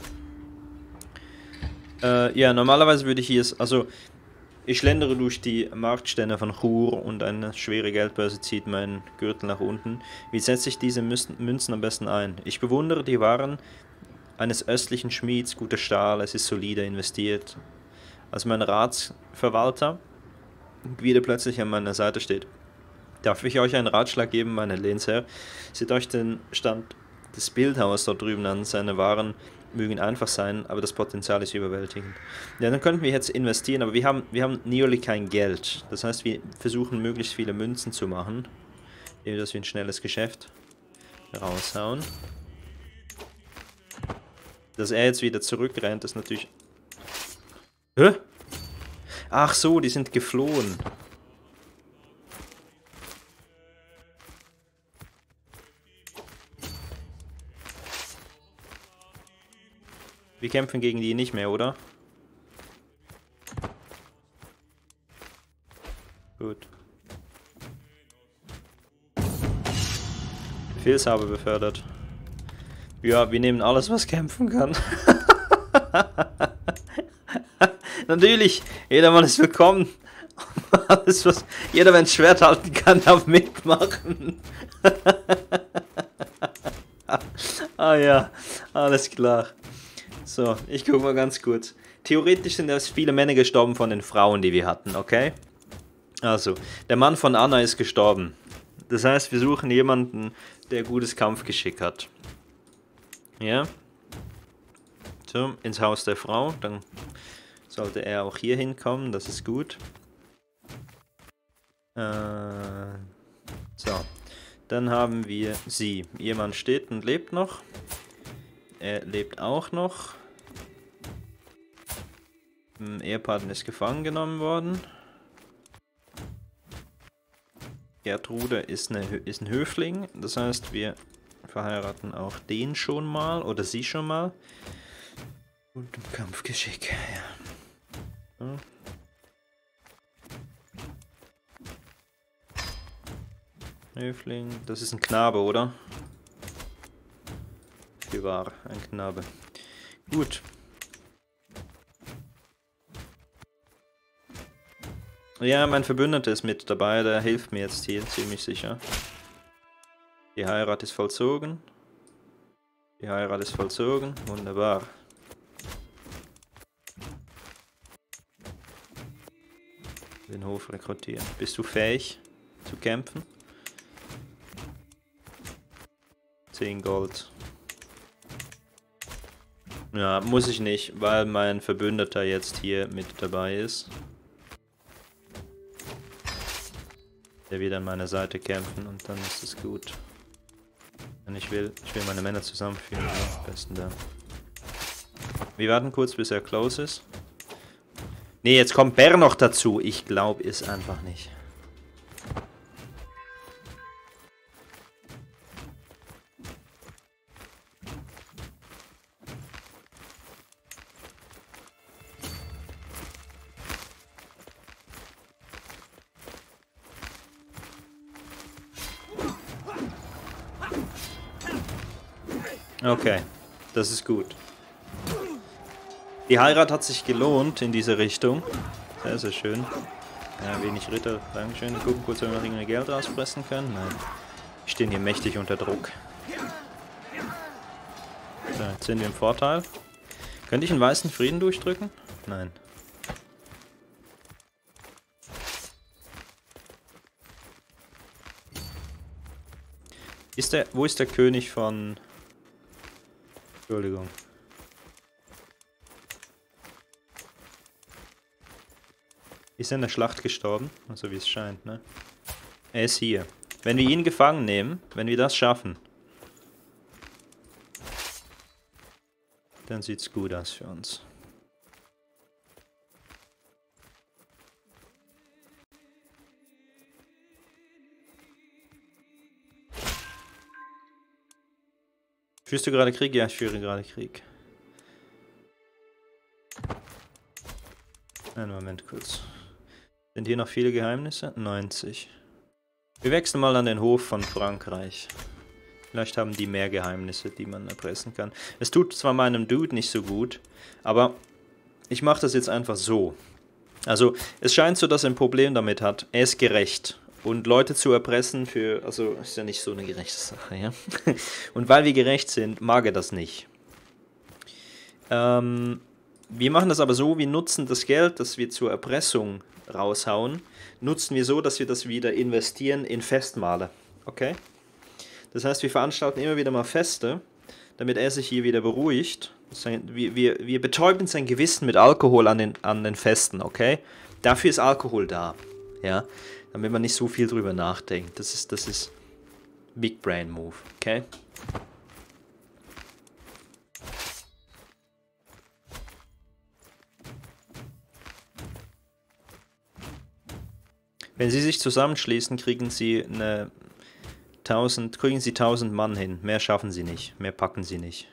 Speaker 1: Äh, ja, normalerweise würde ich hier... Also, ich schlendere durch die Marktstände von Chur und eine schwere Geldbörse zieht meinen Gürtel nach unten. Wie setze ich diese Münzen am besten ein? Ich bewundere die Waren eines östlichen Schmieds, guter Stahl, es ist solide investiert. Als mein Ratsverwalter wieder plötzlich an meiner Seite steht. Darf ich euch einen Ratschlag geben, meine Lehnsherr? Seht euch den Stand des Bildhauers dort drüben an. Seine Waren mögen einfach sein, aber das Potenzial ist überwältigend. Ja, dann könnten wir jetzt investieren, aber wir haben, wir haben nearly kein Geld. Das heißt, wir versuchen möglichst viele Münzen zu machen, indem dass wir ein schnelles Geschäft raushauen. Dass er jetzt wieder zurückrennt, ist natürlich... Hä? Ach so, die sind geflohen. Wir kämpfen gegen die nicht mehr, oder? Gut. Befehlshaber befördert. Ja, wir nehmen alles, was kämpfen kann. Natürlich, jedermann ist willkommen. alles, was, jeder, wenn Schwert halten kann, darf mitmachen. ah ja, alles klar. So, ich gucke mal ganz kurz. Theoretisch sind erst viele Männer gestorben von den Frauen, die wir hatten, okay? Also, der Mann von Anna ist gestorben. Das heißt, wir suchen jemanden, der gutes Kampfgeschick hat. Ja? So, ins Haus der Frau. Dann sollte er auch hier hinkommen, das ist gut. Äh, so, dann haben wir sie. Mann steht und lebt noch. Er lebt auch noch. Ehepartner ist gefangen genommen worden. Gertrude ist, eine, ist ein Höfling, das heißt, wir verheiraten auch den schon mal oder sie schon mal. Und im Kampfgeschick, ja. So. Höfling, das ist ein Knabe, oder? Für wahr, ein Knabe. Gut, Ja, mein Verbündeter ist mit dabei, der hilft mir jetzt hier ziemlich sicher. Die Heirat ist vollzogen. Die Heirat ist vollzogen, wunderbar. Den Hof rekrutieren. Bist du fähig zu kämpfen? 10 Gold. Ja, muss ich nicht, weil mein Verbündeter jetzt hier mit dabei ist. Der wird an meiner Seite kämpfen und dann ist es gut. Wenn ich will, ich will meine Männer zusammenführen. Ja, besten Dank. Wir warten kurz, bis er close ist. Ne, jetzt kommt Bär noch dazu. Ich glaube es einfach nicht. Okay, das ist gut. Die Heirat hat sich gelohnt in diese Richtung. Sehr, sehr schön. Ja, wenig Ritter, Dankeschön. Gucken kurz, ob wir noch irgendwie Geld rauspressen können. Nein. Wir stehen hier mächtig unter Druck. So, jetzt sind wir im Vorteil. Könnte ich einen weißen Frieden durchdrücken? Nein. Ist der, wo ist der König von Entschuldigung. Ist in der Schlacht gestorben? Also wie es scheint, ne? Er ist hier. Wenn wir ihn gefangen nehmen, wenn wir das schaffen, dann sieht's gut aus für uns. Führst du gerade Krieg? Ja, ich führe gerade Krieg. Einen Moment kurz. Sind hier noch viele Geheimnisse? 90. Wir wechseln mal an den Hof von Frankreich. Vielleicht haben die mehr Geheimnisse, die man erpressen kann. Es tut zwar meinem Dude nicht so gut, aber ich mache das jetzt einfach so. Also es scheint so, dass er ein Problem damit hat. Er ist gerecht. Und Leute zu erpressen für, also ist ja nicht so eine gerechte Sache, ja. Und weil wir gerecht sind, mag er das nicht. Ähm, wir machen das aber so, wir nutzen das Geld, das wir zur Erpressung raushauen, nutzen wir so, dass wir das wieder investieren in Festmale. Okay? Das heißt, wir veranstalten immer wieder mal Feste, damit er sich hier wieder beruhigt. Wir, wir, wir betäuben sein Gewissen mit Alkohol an den, an den Festen, okay? Dafür ist Alkohol da, ja? Damit man nicht so viel drüber nachdenkt. Das ist, das ist Big Brain Move, okay? Wenn sie sich zusammenschließen, kriegen sie eine 1000, kriegen sie 1000 Mann hin. Mehr schaffen sie nicht. Mehr packen sie nicht.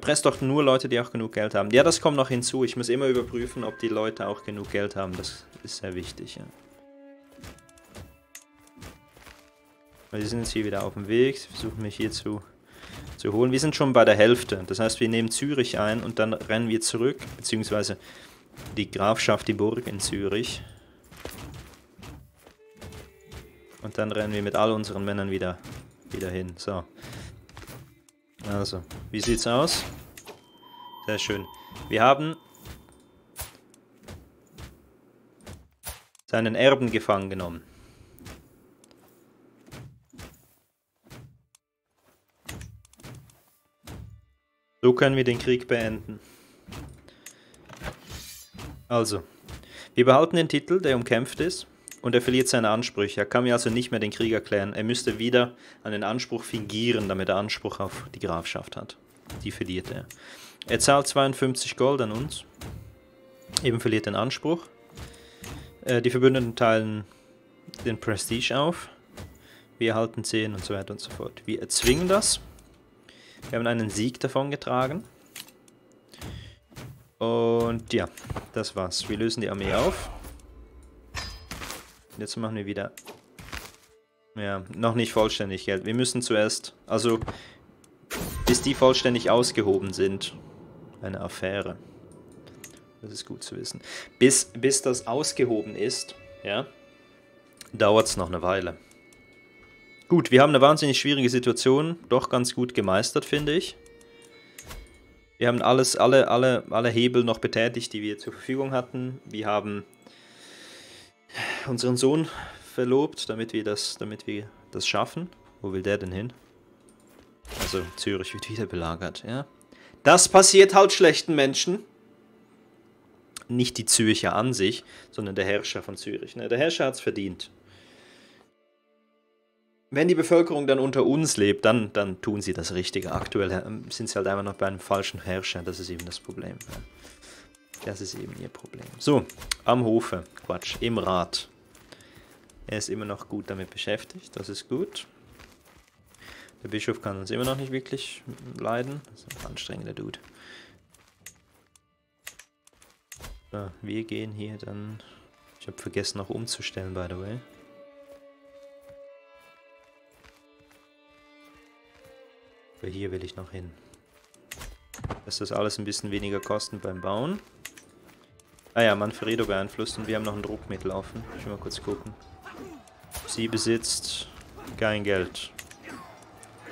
Speaker 1: Er presst doch nur Leute, die auch genug Geld haben. Ja, das kommt noch hinzu. Ich muss immer überprüfen, ob die Leute auch genug Geld haben. Das ist sehr wichtig, ja. Wir sind jetzt hier wieder auf dem Weg. Sie versuchen mich hier zu, zu holen. Wir sind schon bei der Hälfte. Das heißt, wir nehmen Zürich ein und dann rennen wir zurück. Beziehungsweise die Grafschaft, die Burg in Zürich. Und dann rennen wir mit all unseren Männern wieder, wieder hin. So. Also, wie sieht's aus? Sehr schön. Wir haben seinen Erben gefangen genommen. So können wir den Krieg beenden. Also, wir behalten den Titel, der umkämpft ist. Und er verliert seine Ansprüche. Er kann mir also nicht mehr den Krieg erklären. Er müsste wieder einen Anspruch fingieren, damit er Anspruch auf die Grafschaft hat. Die verliert er. Er zahlt 52 Gold an uns. Eben verliert den Anspruch. Äh, die Verbündeten teilen den Prestige auf. Wir erhalten 10 und so weiter und so fort. Wir erzwingen das. Wir haben einen Sieg davon getragen. Und ja, das war's. Wir lösen die Armee auf. Jetzt machen wir wieder... Ja, noch nicht vollständig Geld. Wir müssen zuerst... Also, bis die vollständig ausgehoben sind. Eine Affäre. Das ist gut zu wissen. Bis, bis das ausgehoben ist, ja, dauert es noch eine Weile. Gut, wir haben eine wahnsinnig schwierige Situation, doch ganz gut gemeistert, finde ich. Wir haben alles, alle, alle, alle Hebel noch betätigt, die wir zur Verfügung hatten. Wir haben unseren Sohn verlobt, damit wir das, damit wir das schaffen. Wo will der denn hin? Also Zürich wird wieder belagert, ja. Das passiert halt schlechten Menschen. Nicht die Zürcher an sich, sondern der Herrscher von Zürich. Ne? Der Herrscher hat es verdient. Wenn die Bevölkerung dann unter uns lebt, dann, dann tun sie das Richtige. Aktuell ähm, sind sie halt einfach noch bei einem falschen Herrscher. Das ist eben das Problem. Ja. Das ist eben ihr Problem. So, am Hofe. Quatsch, im Rat. Er ist immer noch gut damit beschäftigt. Das ist gut. Der Bischof kann uns immer noch nicht wirklich leiden. Das ist ein anstrengender Dude. So, wir gehen hier dann... Ich habe vergessen noch umzustellen, by the way. Aber hier will ich noch hin. Dass das alles ein bisschen weniger kosten beim Bauen. Ah ja, Manfredo beeinflusst und wir haben noch ein Druckmittel offen. Ich will mal kurz gucken. Sie besitzt kein Geld.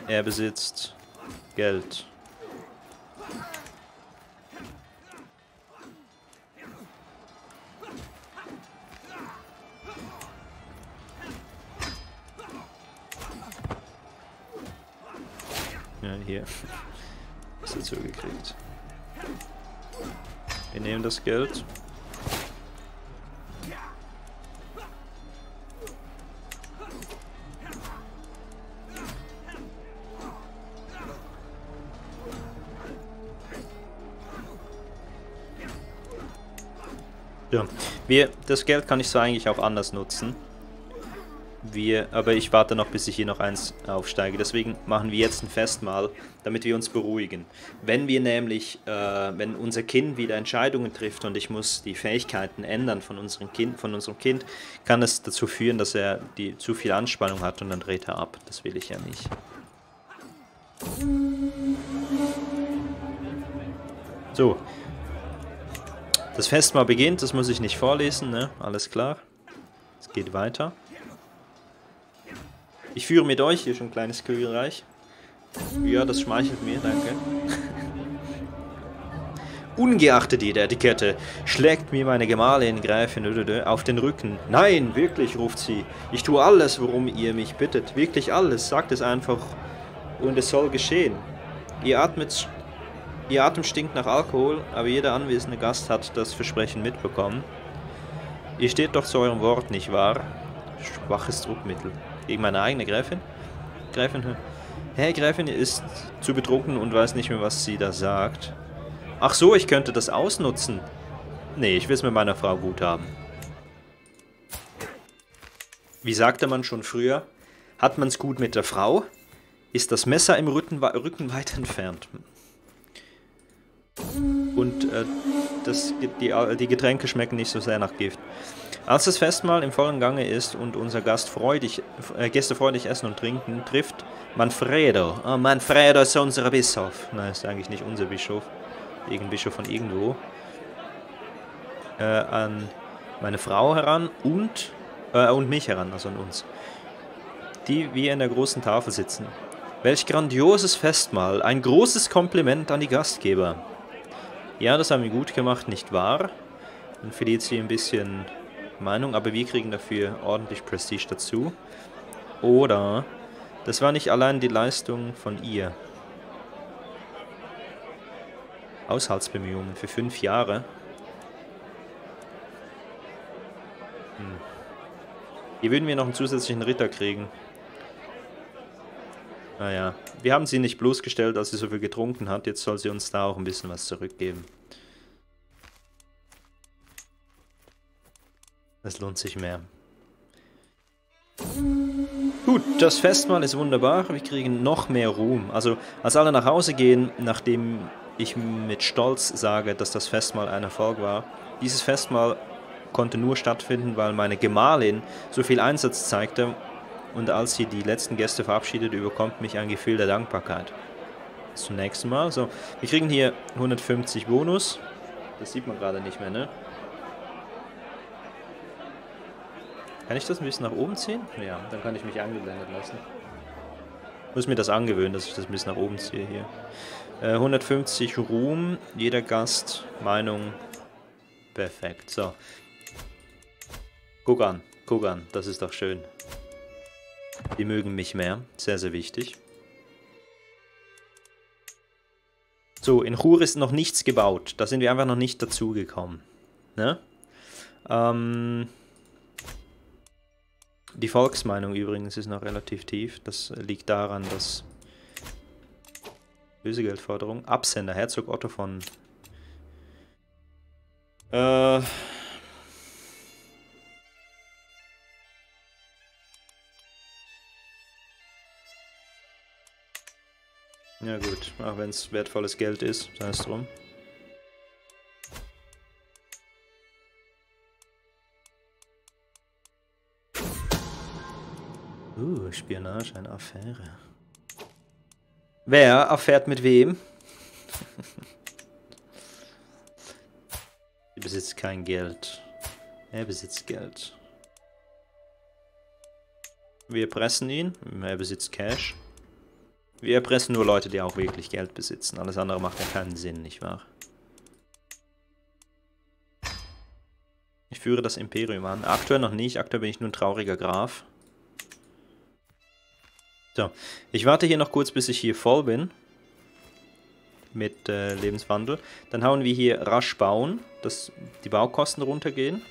Speaker 1: Er besitzt Geld. Ja, hier. Ist dazu gekriegt. Wir nehmen das Geld. Wir, das Geld kann ich so eigentlich auch anders nutzen. wir, aber ich warte noch, bis ich hier noch eins aufsteige. Deswegen machen wir jetzt ein Festmahl, damit wir uns beruhigen. Wenn wir nämlich, äh, wenn unser Kind wieder Entscheidungen trifft und ich muss die Fähigkeiten ändern von unserem Kind, von unserem Kind, kann es dazu führen, dass er die zu viel Anspannung hat und dann dreht er ab. Das will ich ja nicht. So. Das Festmahl beginnt, das muss ich nicht vorlesen, ne? Alles klar. Es geht weiter. Ich führe mit euch hier schon ein kleines Königreich. Ja, das schmeichelt mir, danke. Ungeachtet jeder Etikette schlägt mir meine Gemahlin Gräfin auf den Rücken. Nein, wirklich, ruft sie. Ich tue alles, worum ihr mich bittet. Wirklich alles. Sagt es einfach. Und es soll geschehen. Ihr atmet Ihr Atem stinkt nach Alkohol, aber jeder anwesende Gast hat das Versprechen mitbekommen. Ihr steht doch zu eurem Wort, nicht wahr? Schwaches Druckmittel. Gegen meine eigene Gräfin? Gräfin, Herr Gräfin ist zu betrunken und weiß nicht mehr, was sie da sagt. Ach so, ich könnte das ausnutzen. Nee, ich will es mit meiner Frau gut haben. Wie sagte man schon früher, hat man es gut mit der Frau, ist das Messer im Rücken weit entfernt. Und äh, das, die, die Getränke schmecken nicht so sehr nach Gift. Als das Festmahl im vollen Gange ist und unser Gast freudig, äh, Gäste freudig essen und trinken, trifft Manfredo. Oh, Manfredo ist unser Bischof. Nein, ist eigentlich nicht unser Bischof. Irgendein Bischof von irgendwo. Äh, an meine Frau heran und, äh, und mich heran, also an uns. Die wir in der großen Tafel sitzen. Welch grandioses Festmahl. Ein großes Kompliment an die Gastgeber. Ja, das haben wir gut gemacht, nicht wahr? Dann verliert sie ein bisschen Meinung, aber wir kriegen dafür ordentlich Prestige dazu. Oder, das war nicht allein die Leistung von ihr. Haushaltsbemühungen für fünf Jahre. Hm. Hier würden wir noch einen zusätzlichen Ritter kriegen. Naja, wir haben sie nicht bloßgestellt, als sie so viel getrunken hat. Jetzt soll sie uns da auch ein bisschen was zurückgeben. Das lohnt sich mehr. Gut, das Festmahl ist wunderbar. Wir kriegen noch mehr Ruhm. Also, als alle nach Hause gehen, nachdem ich mit Stolz sage, dass das Festmahl ein Erfolg war, dieses Festmahl konnte nur stattfinden, weil meine Gemahlin so viel Einsatz zeigte und als sie die letzten Gäste verabschiedet, überkommt mich ein Gefühl der Dankbarkeit. Bis zum nächsten Mal. So, wir kriegen hier 150 Bonus. Das sieht man gerade nicht mehr, ne? Kann ich das ein bisschen nach oben ziehen? Ja, dann kann ich mich angeblendet lassen. Muss mir das angewöhnen, dass ich das ein bisschen nach oben ziehe hier. Äh, 150 Ruhm, jeder Gast, Meinung, perfekt. So. Guck an, guck an, das ist doch schön. Die mögen mich mehr. Sehr, sehr wichtig. So, in Chur ist noch nichts gebaut. Da sind wir einfach noch nicht dazugekommen. Ne? Ähm, die Volksmeinung übrigens ist noch relativ tief. Das liegt daran, dass Lösegeldforderung, Absender, Herzog Otto von äh, Ja gut, auch wenn es wertvolles Geld ist, sei es drum. Uh, Spionage, eine Affäre. Wer erfährt mit wem? er besitzt kein Geld. Er besitzt Geld. Wir pressen ihn. Er besitzt Cash. Wir erpressen nur Leute, die auch wirklich Geld besitzen. Alles andere macht ja keinen Sinn, nicht wahr? Ich führe das Imperium an. Aktuell noch nicht. Aktuell bin ich nur ein trauriger Graf. So, ich warte hier noch kurz, bis ich hier voll bin. Mit äh, Lebenswandel. Dann hauen wir hier rasch bauen, dass die Baukosten runtergehen.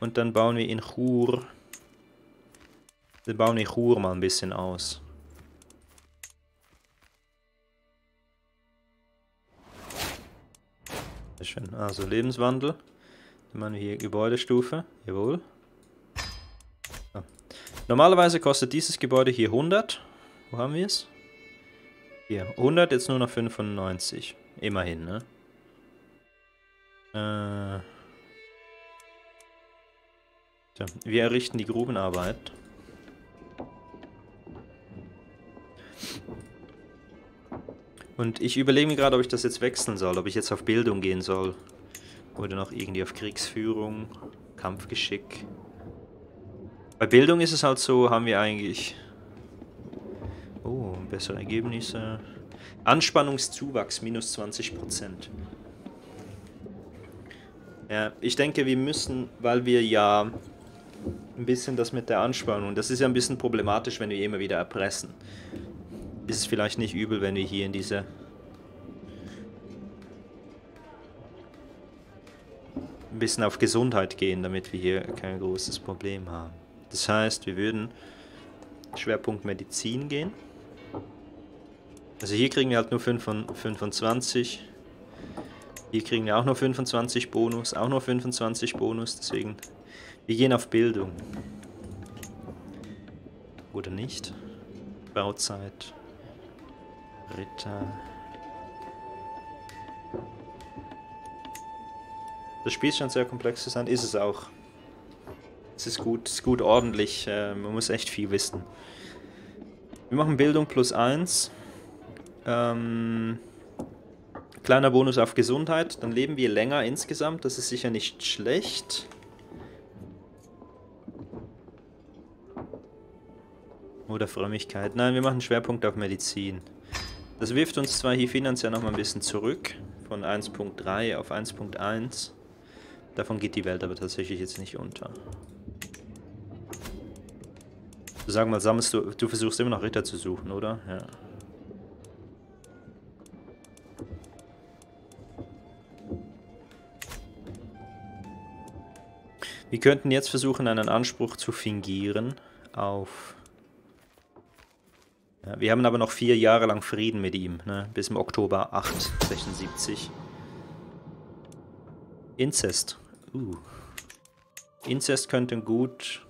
Speaker 1: Und dann bauen wir in Chur... Dann bauen wir Chur mal ein bisschen aus. Sehr schön. Also Lebenswandel. Machen wir hier Gebäudestufe. Jawohl. So. Normalerweise kostet dieses Gebäude hier 100. Wo haben wir es? Hier, 100, jetzt nur noch 95. Immerhin, ne? Äh... Tja, wir errichten die Grubenarbeit. Und ich überlege mir gerade, ob ich das jetzt wechseln soll, ob ich jetzt auf Bildung gehen soll. Oder noch irgendwie auf Kriegsführung, Kampfgeschick. Bei Bildung ist es halt so, haben wir eigentlich... Oh, bessere Ergebnisse. Anspannungszuwachs, minus 20%. Ja, ich denke, wir müssen, weil wir ja ein bisschen das mit der Anspannung, das ist ja ein bisschen problematisch, wenn wir immer wieder erpressen. Ist es vielleicht nicht übel, wenn wir hier in diese ein bisschen auf Gesundheit gehen, damit wir hier kein großes Problem haben. Das heißt, wir würden Schwerpunkt Medizin gehen. Also hier kriegen wir halt nur 25. Hier kriegen wir auch nur 25 Bonus, auch nur 25 Bonus, deswegen wir gehen auf Bildung. Oder nicht? Bauzeit. Ritter. Das Spiel scheint sehr komplex zu sein, ist es auch. Es ist gut, ist gut ordentlich, äh, man muss echt viel wissen. Wir machen Bildung plus 1. Ähm, kleiner Bonus auf Gesundheit, dann leben wir länger insgesamt, das ist sicher nicht schlecht. Oder Frömmigkeit. Nein, wir machen Schwerpunkt auf Medizin. Das wirft uns zwar hier finanziell nochmal ein bisschen zurück, von 1.3 auf 1.1. Davon geht die Welt aber tatsächlich jetzt nicht unter. Sag mal, sammelst du, du versuchst immer noch Ritter zu suchen, oder? Ja. Wir könnten jetzt versuchen, einen Anspruch zu fingieren auf... Wir haben aber noch vier Jahre lang Frieden mit ihm, ne? bis im Oktober 876. Inzest. Uh. Inzest könnte gut...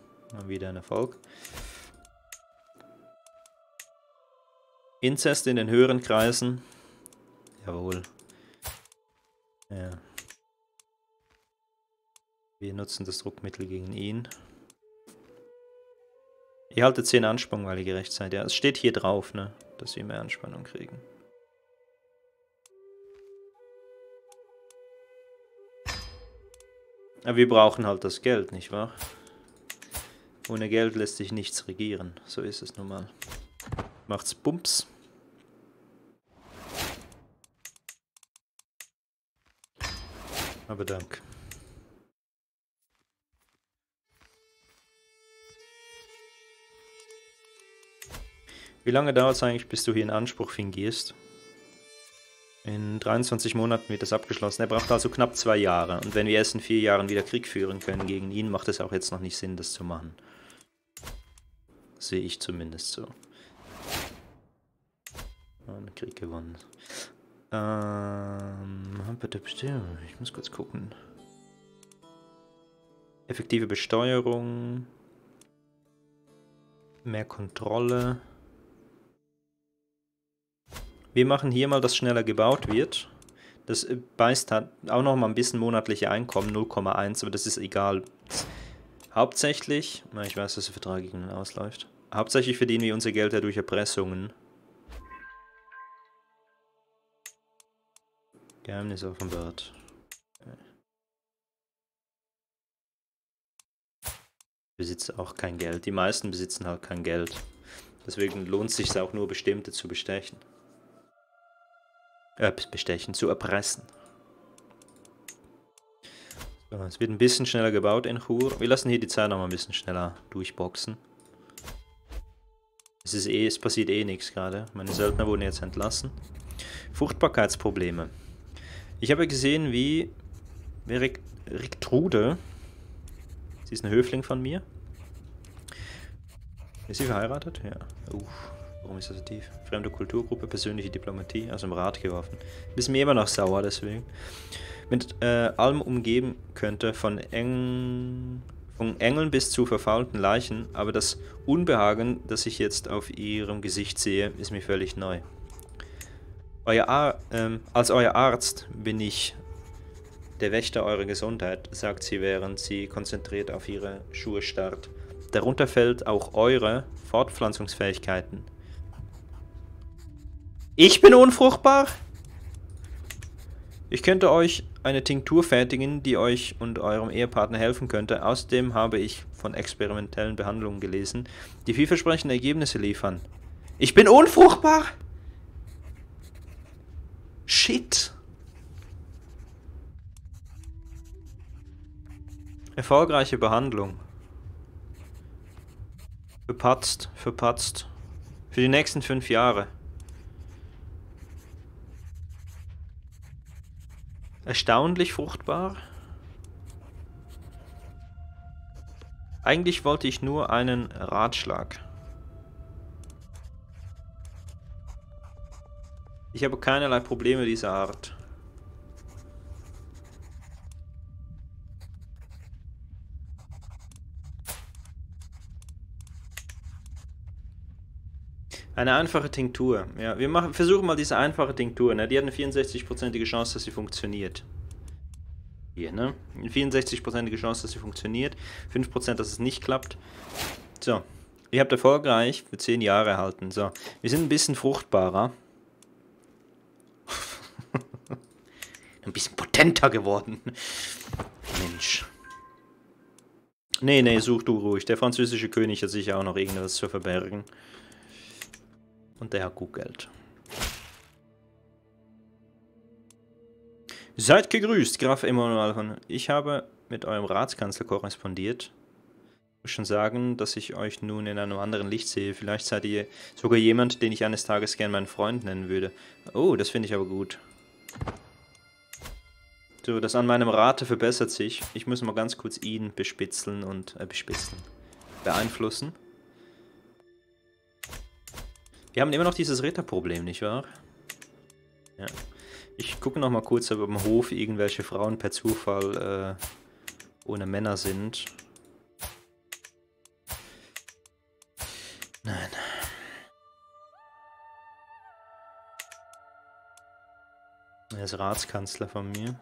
Speaker 1: Wieder ein Erfolg. Inzest in den höheren Kreisen. Jawohl. Ja. Wir nutzen das Druckmittel gegen ihn. Ihr haltet 10 Anspannung, weil ihr gerecht seid. Ja, es steht hier drauf, ne, dass wir mehr Anspannung kriegen. Aber wir brauchen halt das Geld, nicht wahr? Ohne Geld lässt sich nichts regieren. So ist es nun mal. Macht's Bumps. Aber dank. Wie lange dauert es eigentlich, bis du hier in Anspruch fingierst? In 23 Monaten wird das abgeschlossen. Er braucht also knapp zwei Jahre. Und wenn wir erst in vier Jahren wieder Krieg führen können gegen ihn, macht es auch jetzt noch nicht Sinn, das zu machen. Sehe ich zumindest so. Einen Krieg gewonnen. Ähm, ich muss kurz gucken. Effektive Besteuerung. Mehr Kontrolle. Wir machen hier mal, dass schneller gebaut wird. Das äh, beißt halt auch noch mal ein bisschen monatliche Einkommen, 0,1, aber das ist egal. Hauptsächlich, ich weiß, dass der Vertrag gegen ausläuft. Hauptsächlich verdienen wir unser Geld ja durch Erpressungen. Geheimnis offenbart. Besitzt auch kein Geld. Die meisten besitzen halt kein Geld. Deswegen lohnt es sich auch nur, bestimmte zu bestechen. Äh, bestechen, zu erpressen. So, es wird ein bisschen schneller gebaut in Chur. Wir lassen hier die Zeit noch mal ein bisschen schneller durchboxen. Es, ist eh, es passiert eh nichts gerade. Meine Söldner wurden jetzt entlassen. Fruchtbarkeitsprobleme. Ich habe gesehen, wie Rick, Ricktrude, sie ist eine Höfling von mir. Ist sie verheiratet? Ja. Uff. Warum ist das so tief? Fremde Kulturgruppe, persönliche Diplomatie, also im Rad geworfen. Ist mir immer noch sauer deswegen. Mit äh, allem umgeben könnte von eng Von Engeln bis zu verfaulten Leichen, aber das Unbehagen, das ich jetzt auf ihrem Gesicht sehe, ist mir völlig neu. Euer Ar ähm, als euer Arzt bin ich der Wächter eurer Gesundheit, sagt sie, während sie konzentriert auf ihre Schuhe starrt. Darunter fällt auch eure Fortpflanzungsfähigkeiten. Ich bin unfruchtbar? Ich könnte euch eine Tinktur fertigen, die euch und eurem Ehepartner helfen könnte. Außerdem habe ich von experimentellen Behandlungen gelesen, die vielversprechende Ergebnisse liefern. Ich bin unfruchtbar? Shit. Erfolgreiche Behandlung. Verpatzt, verpatzt. Für die nächsten fünf Jahre. Erstaunlich fruchtbar. Eigentlich wollte ich nur einen Ratschlag. Ich habe keinerlei Probleme dieser Art. Eine einfache Tinktur. Ja, wir machen, versuchen mal diese einfache Tinktur. Ne? Die hat eine 64%ige Chance, dass sie funktioniert. Hier, ne? Eine 64%ige Chance, dass sie funktioniert. 5%, dass es nicht klappt. So. Ihr habt erfolgreich für 10 Jahre erhalten. So. Wir sind ein bisschen fruchtbarer. ein bisschen potenter geworden. Mensch. Nee, nee, such du ruhig. Der französische König hat sicher auch noch irgendwas zu verbergen. Und der hat gut. Seid gegrüßt, Graf Emanuel von... Ich habe mit eurem Ratskanzler korrespondiert. Ich muss schon sagen, dass ich euch nun in einem anderen Licht sehe. Vielleicht seid ihr sogar jemand, den ich eines Tages gern meinen Freund nennen würde. Oh, das finde ich aber gut. So, das an meinem Rate verbessert sich. Ich muss mal ganz kurz ihn bespitzeln und... Äh, bespitzeln. Beeinflussen. Wir haben immer noch dieses Ritterproblem, nicht wahr? Ja. Ich gucke noch mal kurz, ob im Hof irgendwelche Frauen per Zufall äh, ohne Männer sind. Nein. Er ist Ratskanzler von mir.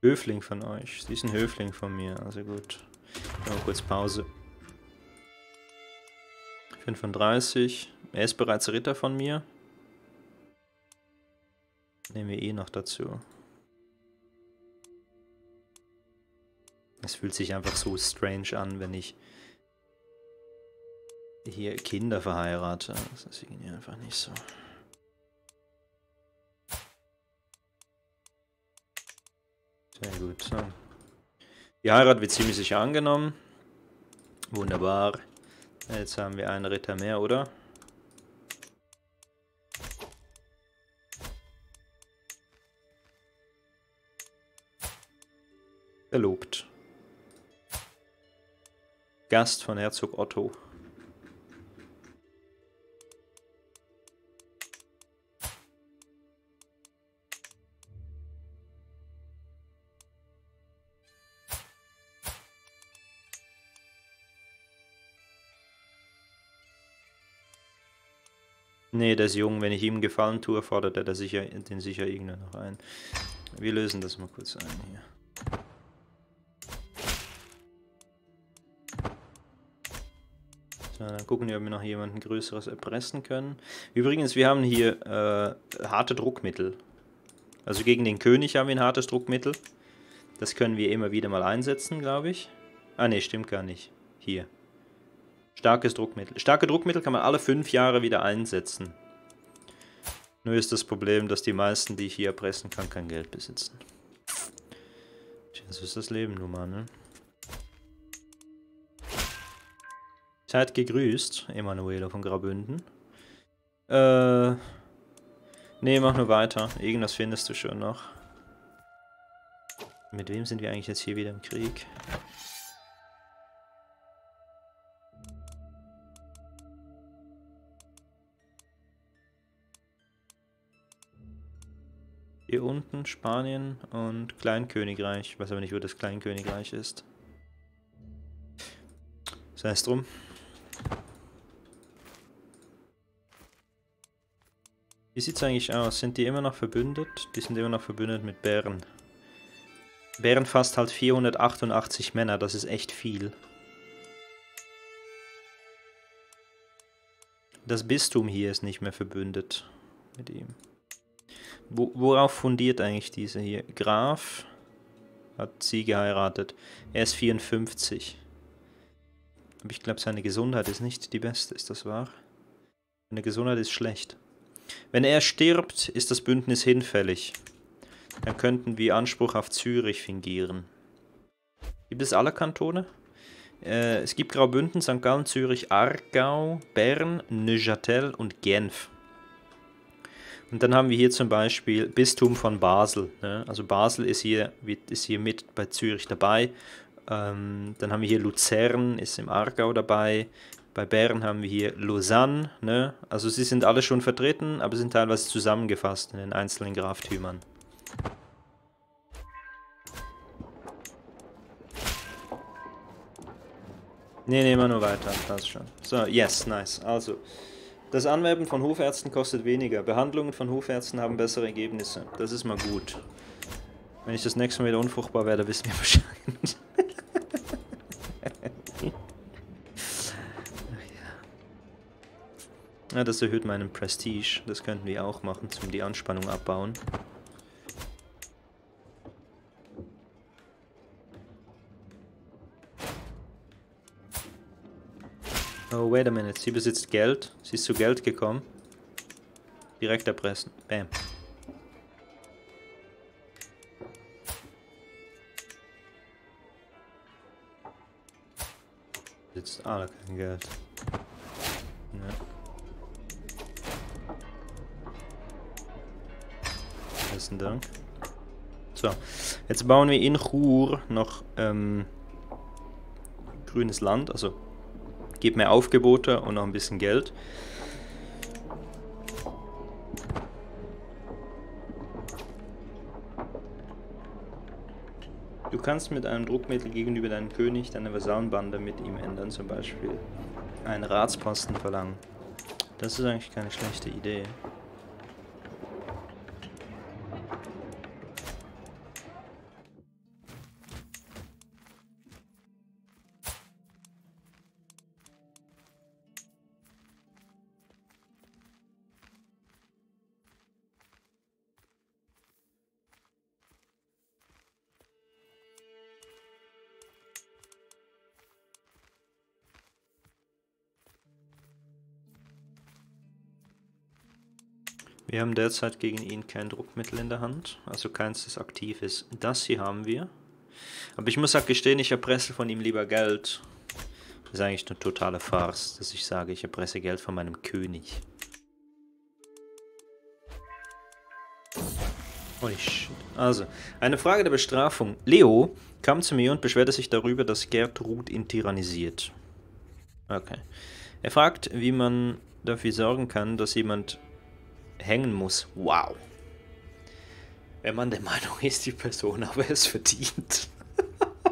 Speaker 1: Höfling von euch. Sie ist ein Höfling von mir, also gut. Mal kurz Pause. 35. Er ist bereits Ritter von mir. Nehmen wir eh noch dazu. Es fühlt sich einfach so strange an, wenn ich hier Kinder verheirate. Das ist irgendwie einfach nicht so. Sehr gut. Die Heirat wird ziemlich sicher angenommen. Wunderbar. Jetzt haben wir einen Ritter mehr, oder? Verlobt. Gast von Herzog Otto. Nee, der ist jung. Wenn ich ihm Gefallen tue, fordert er sicher, den sicher irgendwann noch ein. Wir lösen das mal kurz ein hier. So, dann gucken wir, ob wir noch jemanden Größeres erpressen können. Übrigens, wir haben hier äh, harte Druckmittel. Also gegen den König haben wir ein hartes Druckmittel. Das können wir immer wieder mal einsetzen, glaube ich. Ah ne, stimmt gar nicht. Hier. Starkes Druckmittel. Starke Druckmittel kann man alle fünf Jahre wieder einsetzen. Nur ist das Problem, dass die meisten, die ich hier erpressen kann, kein Geld besitzen. So ist das Leben nun mal, ne? Seid gegrüßt, Emanuela von Grabünden. Äh. Nee, mach nur weiter. Irgendwas findest du schon noch. Mit wem sind wir eigentlich jetzt hier wieder im Krieg? Hier unten Spanien und Kleinkönigreich. Ich weiß aber nicht, wo das Kleinkönigreich ist. Sei es drum. Wie sieht es eigentlich aus? Sind die immer noch verbündet? Die sind immer noch verbündet mit Bären. Bären fast halt 488 Männer, das ist echt viel. Das Bistum hier ist nicht mehr verbündet mit ihm. Wo, worauf fundiert eigentlich diese hier? Graf hat sie geheiratet. Er ist 54. Aber ich glaube, seine Gesundheit ist nicht die beste, ist das wahr? Seine Gesundheit ist schlecht. Wenn er stirbt, ist das Bündnis hinfällig. Dann könnten wir Anspruch auf Zürich fingieren. Gibt es alle Kantone? Äh, es gibt Graubünden, St. Gallen, Zürich, Aargau, Bern, Neuchâtel und Genf. Und dann haben wir hier zum Beispiel Bistum von Basel. Ne? Also Basel ist hier, ist hier mit bei Zürich dabei. Ähm, dann haben wir hier Luzern, ist im Aargau dabei. Bei Bern haben wir hier Lausanne. Ne? Also sie sind alle schon vertreten, aber sind teilweise zusammengefasst in den einzelnen Graftümern. Ne, nehmen wir nur weiter, passt schon. So, yes, nice. Also, das Anwerben von Hofärzten kostet weniger. Behandlungen von Hofärzten haben bessere Ergebnisse. Das ist mal gut. Wenn ich das nächste Mal wieder unfruchtbar werde, wissen wir Bescheid. ja, das erhöht meinen Prestige. Das könnten wir auch machen, um die Anspannung abbauen. Oh, wait a minute. Sie besitzt Geld. Sie ist zu Geld gekommen. Direkt erpressen. Bam. Besitzt alle kein Geld. Ja. Besten Dank. So, jetzt bauen wir in Chur noch ähm, grünes Land, also Gib mir Aufgebote und noch ein bisschen Geld. Du kannst mit einem Druckmittel gegenüber deinem König deine Vasallenbande mit ihm ändern, zum Beispiel einen Ratsposten verlangen. Das ist eigentlich keine schlechte Idee. Wir haben derzeit gegen ihn kein Druckmittel in der Hand, also keins, das aktiv ist. Das hier haben wir. Aber ich muss auch gestehen, ich erpresse von ihm lieber Geld. Das ist eigentlich eine totale Farce, dass ich sage, ich erpresse Geld von meinem König. Holy shit. Also, eine Frage der Bestrafung. Leo kam zu mir und beschwerte sich darüber, dass Gertrud ihn tyrannisiert. Okay. Er fragt, wie man dafür sorgen kann, dass jemand hängen muss. Wow. Wenn man der Meinung ist, die Person aber es verdient.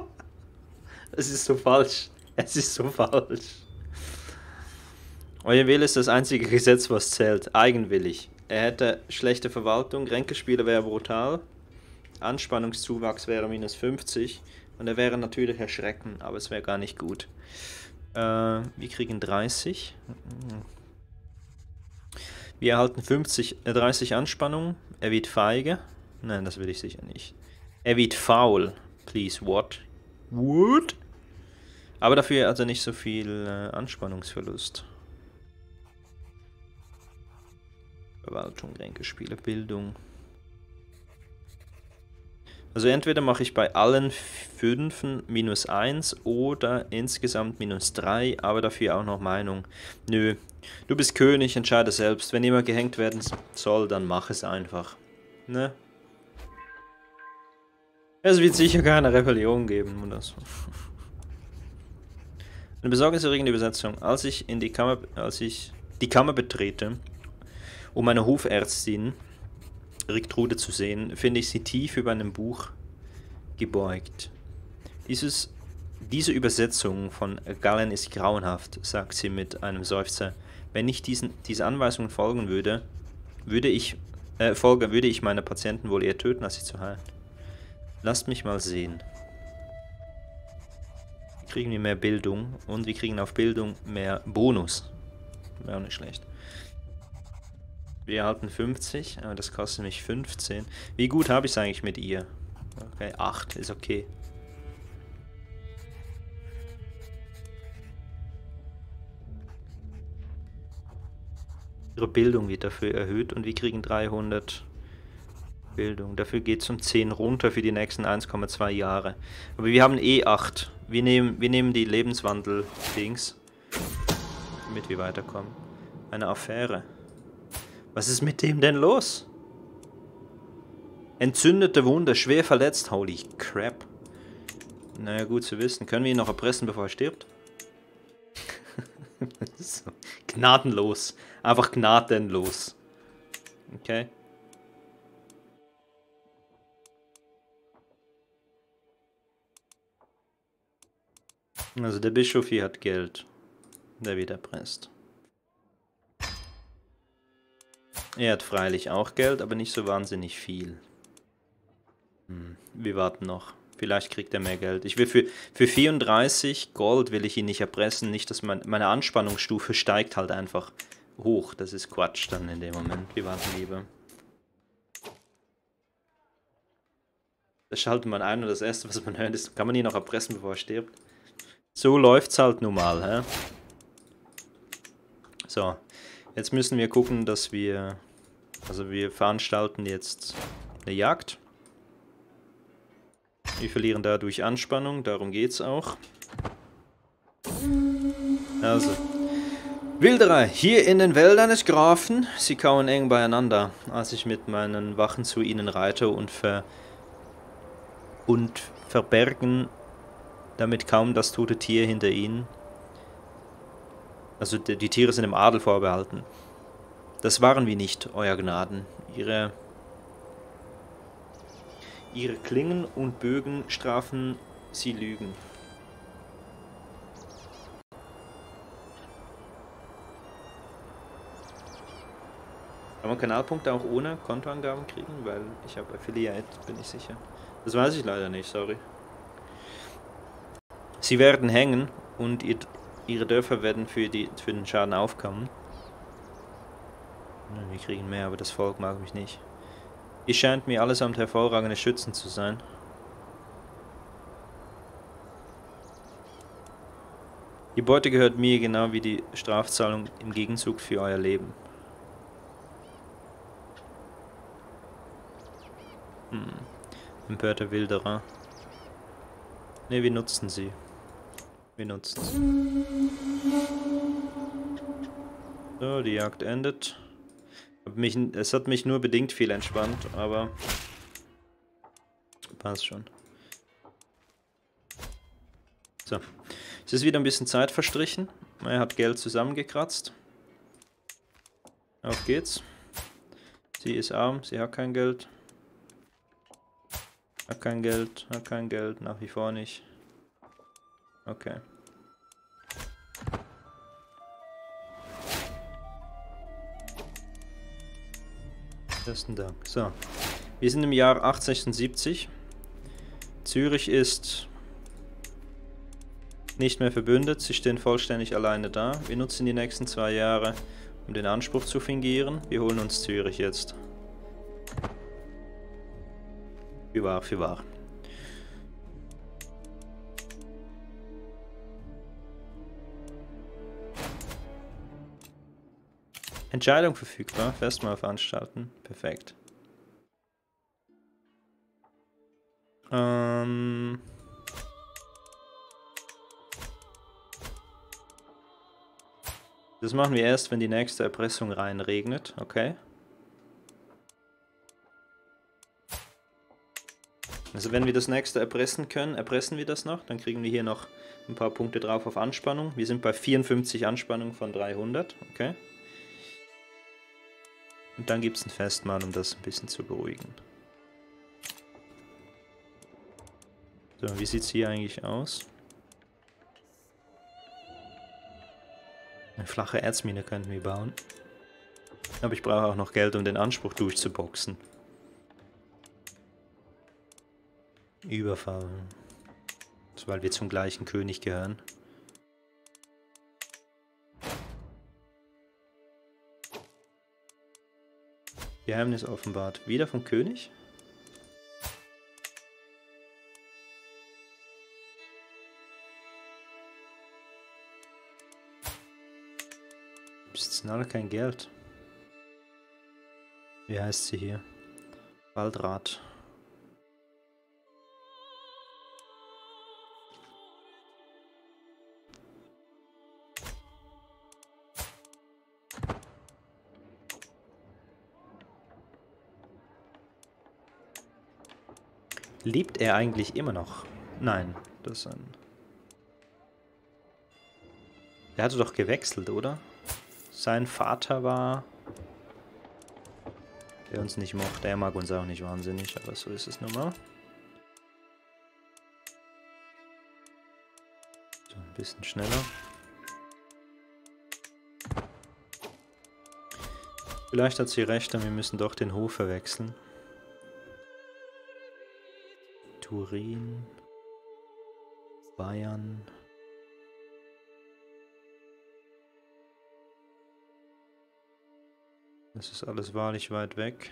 Speaker 1: Es ist so falsch. Es ist so falsch. Euer Wille ist das einzige Gesetz, was zählt. Eigenwillig. Er hätte schlechte Verwaltung, Ränkespiele wäre brutal, Anspannungszuwachs wäre minus 50 und er wäre natürlich erschrecken, aber es wäre gar nicht gut. Äh, wir kriegen 30. Wir erhalten 50, äh, 30 Anspannung. Er wird feige. Nein, das will ich sicher nicht. Er wird faul. Please, what? What? Aber dafür hat er nicht so viel äh, Anspannungsverlust. Verwaltung, Ränkespiele, Bildung. Also entweder mache ich bei allen Fünfen minus 1 oder insgesamt minus 3, aber dafür auch noch Meinung. Nö, du bist König, entscheide selbst. Wenn jemand gehängt werden soll, dann mach es einfach. Ne? Es wird sicher keine Rebellion geben oder so. Eine besorgniserregende Übersetzung. Als ich in die Kammer, als ich die Kammer betrete, um meine Hofärztin Riktrude zu sehen, finde ich sie tief über einem Buch gebeugt. Dieses, diese Übersetzung von Gallen ist grauenhaft, sagt sie mit einem Seufzer. Wenn ich diesen, diese Anweisungen folgen würde, würde ich, äh, folge, würde ich meine Patienten wohl eher töten, als sie zu heilen. Lasst mich mal sehen. Kriegen wir mehr Bildung und wir kriegen auf Bildung mehr Bonus. Wäre auch nicht schlecht. Wir erhalten 50, aber das kostet mich 15. Wie gut habe ich es eigentlich mit ihr? Okay, 8 ist okay. Ihre Bildung wird dafür erhöht und wir kriegen 300 Bildung. Dafür geht es um 10 runter für die nächsten 1,2 Jahre. Aber wir haben eh 8. Wir nehmen, wir nehmen die Lebenswandel-Dings, damit wir weiterkommen. Eine Affäre. Was ist mit dem denn los? Entzündete Wunde, schwer verletzt. Holy crap. Naja, gut zu wissen. Können wir ihn noch erpressen, bevor er stirbt? so. Gnadenlos. Einfach gnadenlos. Okay. Also der Bischof hier hat Geld. Der wird erpresst. Er hat freilich auch Geld, aber nicht so wahnsinnig viel. Hm, wir warten noch. Vielleicht kriegt er mehr Geld. Ich will für, für 34 Gold will ich ihn nicht erpressen. Nicht, dass mein, meine Anspannungsstufe steigt halt einfach hoch. Das ist Quatsch dann in dem Moment. Wir warten lieber. Das schaltet man ein und das erste, was man hört, ist, kann man ihn noch erpressen, bevor er stirbt. So läuft's halt nun mal, hä? So, jetzt müssen wir gucken, dass wir also wir veranstalten jetzt eine Jagd. Wir verlieren dadurch Anspannung, darum geht's auch. Also. Wilderer, hier in den Wäldern des Grafen. Sie kauen eng beieinander, als ich mit meinen Wachen zu ihnen reite und ver... und verbergen damit kaum das tote Tier hinter ihnen. Also die, die Tiere sind im Adel vorbehalten. Das waren wir nicht, Euer Gnaden. Ihre, ihre Klingen und Bögen strafen sie Lügen. Kann man Kanalpunkte auch ohne Kontoangaben kriegen? Weil ich habe Affiliate, bin ich sicher. Das weiß ich leider nicht, sorry. Sie werden hängen und ihr, ihre Dörfer werden für, die, für den Schaden aufkommen. Wir kriegen mehr, aber das Volk mag mich nicht. Ihr scheint mir allesamt hervorragende Schützen zu sein. Die Beute gehört mir genau wie die Strafzahlung im Gegenzug für euer Leben. Hm. Empörter Wilderer. Ne, wir nutzen sie. Wir nutzen sie. So, die Jagd endet. Mich, es hat mich nur bedingt viel entspannt, aber passt schon. So, es ist wieder ein bisschen Zeit verstrichen. Er hat Geld zusammengekratzt. Auf geht's. Sie ist arm, sie hat kein Geld. Hat kein Geld, hat kein Geld, nach wie vor nicht. Okay. Besten Dank. So. Wir sind im Jahr 1876. Zürich ist nicht mehr verbündet. Sie stehen vollständig alleine da. Wir nutzen die nächsten zwei Jahre, um den Anspruch zu fingieren. Wir holen uns Zürich jetzt. Für wahr, für wahr. Entscheidung verfügbar. Festmahl veranstalten. Perfekt. Ähm... Das machen wir erst, wenn die nächste Erpressung reinregnet. Okay. Also wenn wir das nächste erpressen können, erpressen wir das noch. Dann kriegen wir hier noch ein paar Punkte drauf auf Anspannung. Wir sind bei 54 Anspannung von 300. Okay. Und dann gibt es ein Festmahl, um das ein bisschen zu beruhigen. So, wie sieht es hier eigentlich aus? Eine flache Erzmine könnten wir bauen. Aber ich brauche auch noch Geld, um den Anspruch durchzuboxen. Überfall. Das, weil wir zum gleichen König gehören. Geheimnis offenbart. Wieder vom König? Besitzen alle kein Geld. Wie heißt sie hier? Waldrat. Lebt er eigentlich immer noch? Nein, das ist ein... Er hatte doch gewechselt, oder? Sein Vater war... Der uns nicht mochte. Er mag uns auch nicht wahnsinnig, aber so ist es nun mal. So, ein bisschen schneller. Vielleicht hat sie recht, und wir müssen doch den Hof verwechseln. Turin, Bayern. Das ist alles wahrlich weit weg.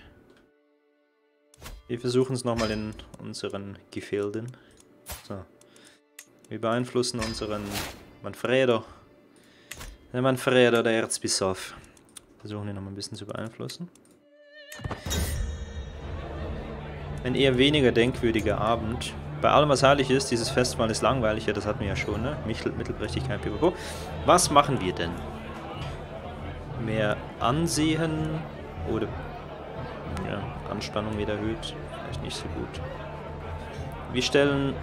Speaker 1: Wir versuchen es nochmal in unseren Gefilden. So. Wir beeinflussen unseren Manfredo. Der Manfredo, der Erzbischof. Versuchen ihn nochmal ein bisschen zu beeinflussen. Ein eher weniger denkwürdiger Abend. Bei allem, was heilig ist, dieses Festmahl ist langweilig, ja, das hatten wir ja schon, ne? Mittel, Mittelprächtigkeit, pipapo. Was machen wir denn? Mehr Ansehen oder ja, Anspannung wird erhöht? Vielleicht nicht so gut. Wir stellen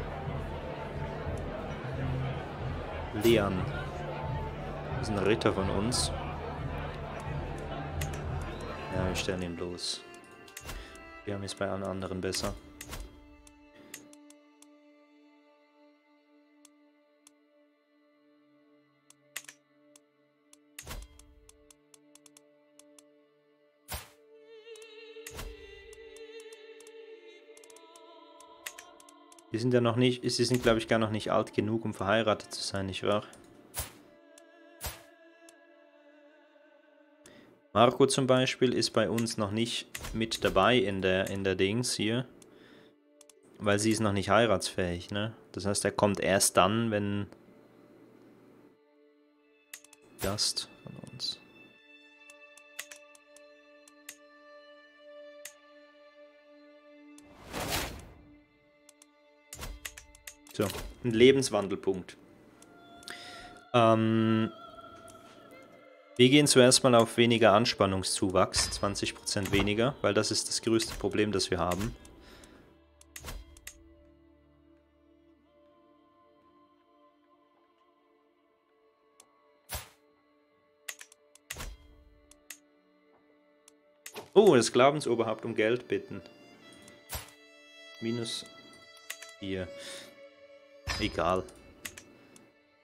Speaker 1: Leon. Das ist ein Ritter von uns. Ja, wir stellen ihn bloß. Wir haben es bei allen anderen besser. Die sind ja noch nicht, sie sind glaube ich gar noch nicht alt genug, um verheiratet zu sein, nicht wahr? Marco zum Beispiel ist bei uns noch nicht mit dabei in der, in der Dings hier. Weil sie ist noch nicht heiratsfähig, ne? Das heißt, er kommt erst dann, wenn... Gast von uns. So, ein Lebenswandelpunkt. Ähm, wir gehen zuerst mal auf weniger Anspannungszuwachs, 20% weniger, weil das ist das größte Problem, das wir haben. Oh, das Glaubensoberhaupt um Geld bitten. Minus 4. Egal.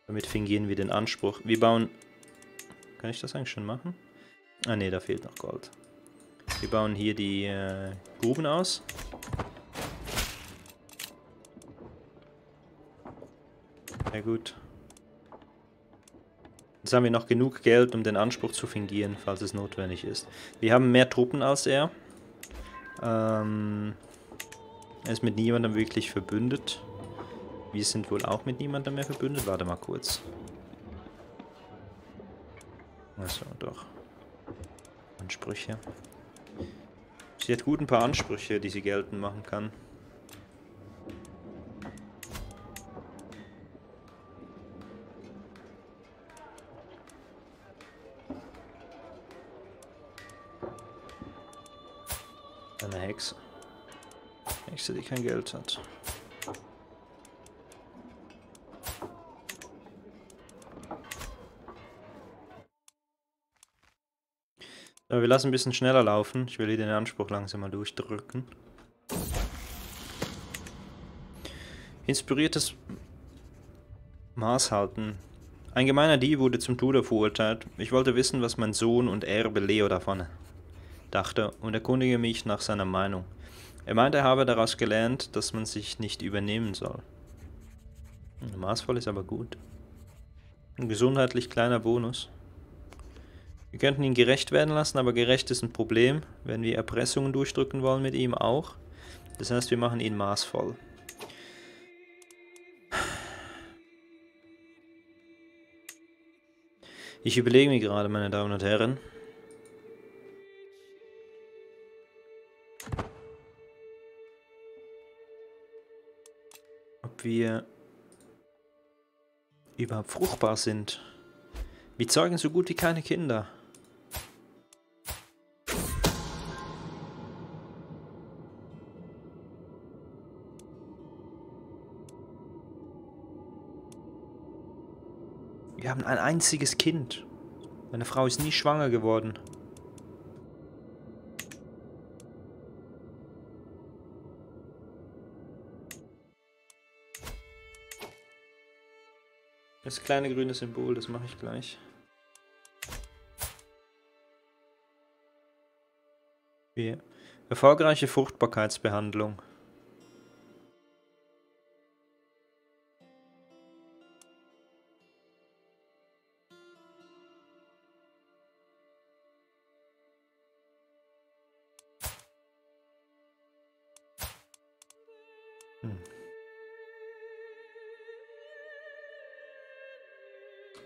Speaker 1: Damit fingieren wir den Anspruch. Wir bauen kann ich das eigentlich schon machen? Ah ne, da fehlt noch Gold. Wir bauen hier die äh, Gruben aus. Sehr gut. Jetzt haben wir noch genug Geld, um den Anspruch zu fingieren, falls es notwendig ist. Wir haben mehr Truppen als er. Ähm, er ist mit niemandem wirklich verbündet. Wir sind wohl auch mit niemandem mehr verbündet. Warte mal kurz. Achso, doch. Ansprüche. Sie hat gut ein paar Ansprüche, die sie geltend machen kann. Eine Hexe. Hexe, die kein Geld hat. Wir lassen ein bisschen schneller laufen. Ich will hier den Anspruch langsam mal durchdrücken. Inspiriertes Maßhalten. Ein gemeiner Dieb wurde zum Tode verurteilt. Ich wollte wissen, was mein Sohn und Erbe Leo davon dachte und erkundige mich nach seiner Meinung. Er meinte, er habe daraus gelernt, dass man sich nicht übernehmen soll. Maßvoll ist aber gut. Ein gesundheitlich kleiner Bonus. Wir könnten ihn gerecht werden lassen, aber gerecht ist ein Problem, wenn wir Erpressungen durchdrücken wollen mit ihm auch. Das heißt, wir machen ihn maßvoll. Ich überlege mir gerade, meine Damen und Herren. Ob wir überhaupt fruchtbar sind. Wir zeugen so gut wie keine Kinder. Wir haben ein einziges Kind. Meine Frau ist nie schwanger geworden. Das kleine grüne Symbol, das mache ich gleich. Wir. Erfolgreiche Fruchtbarkeitsbehandlung.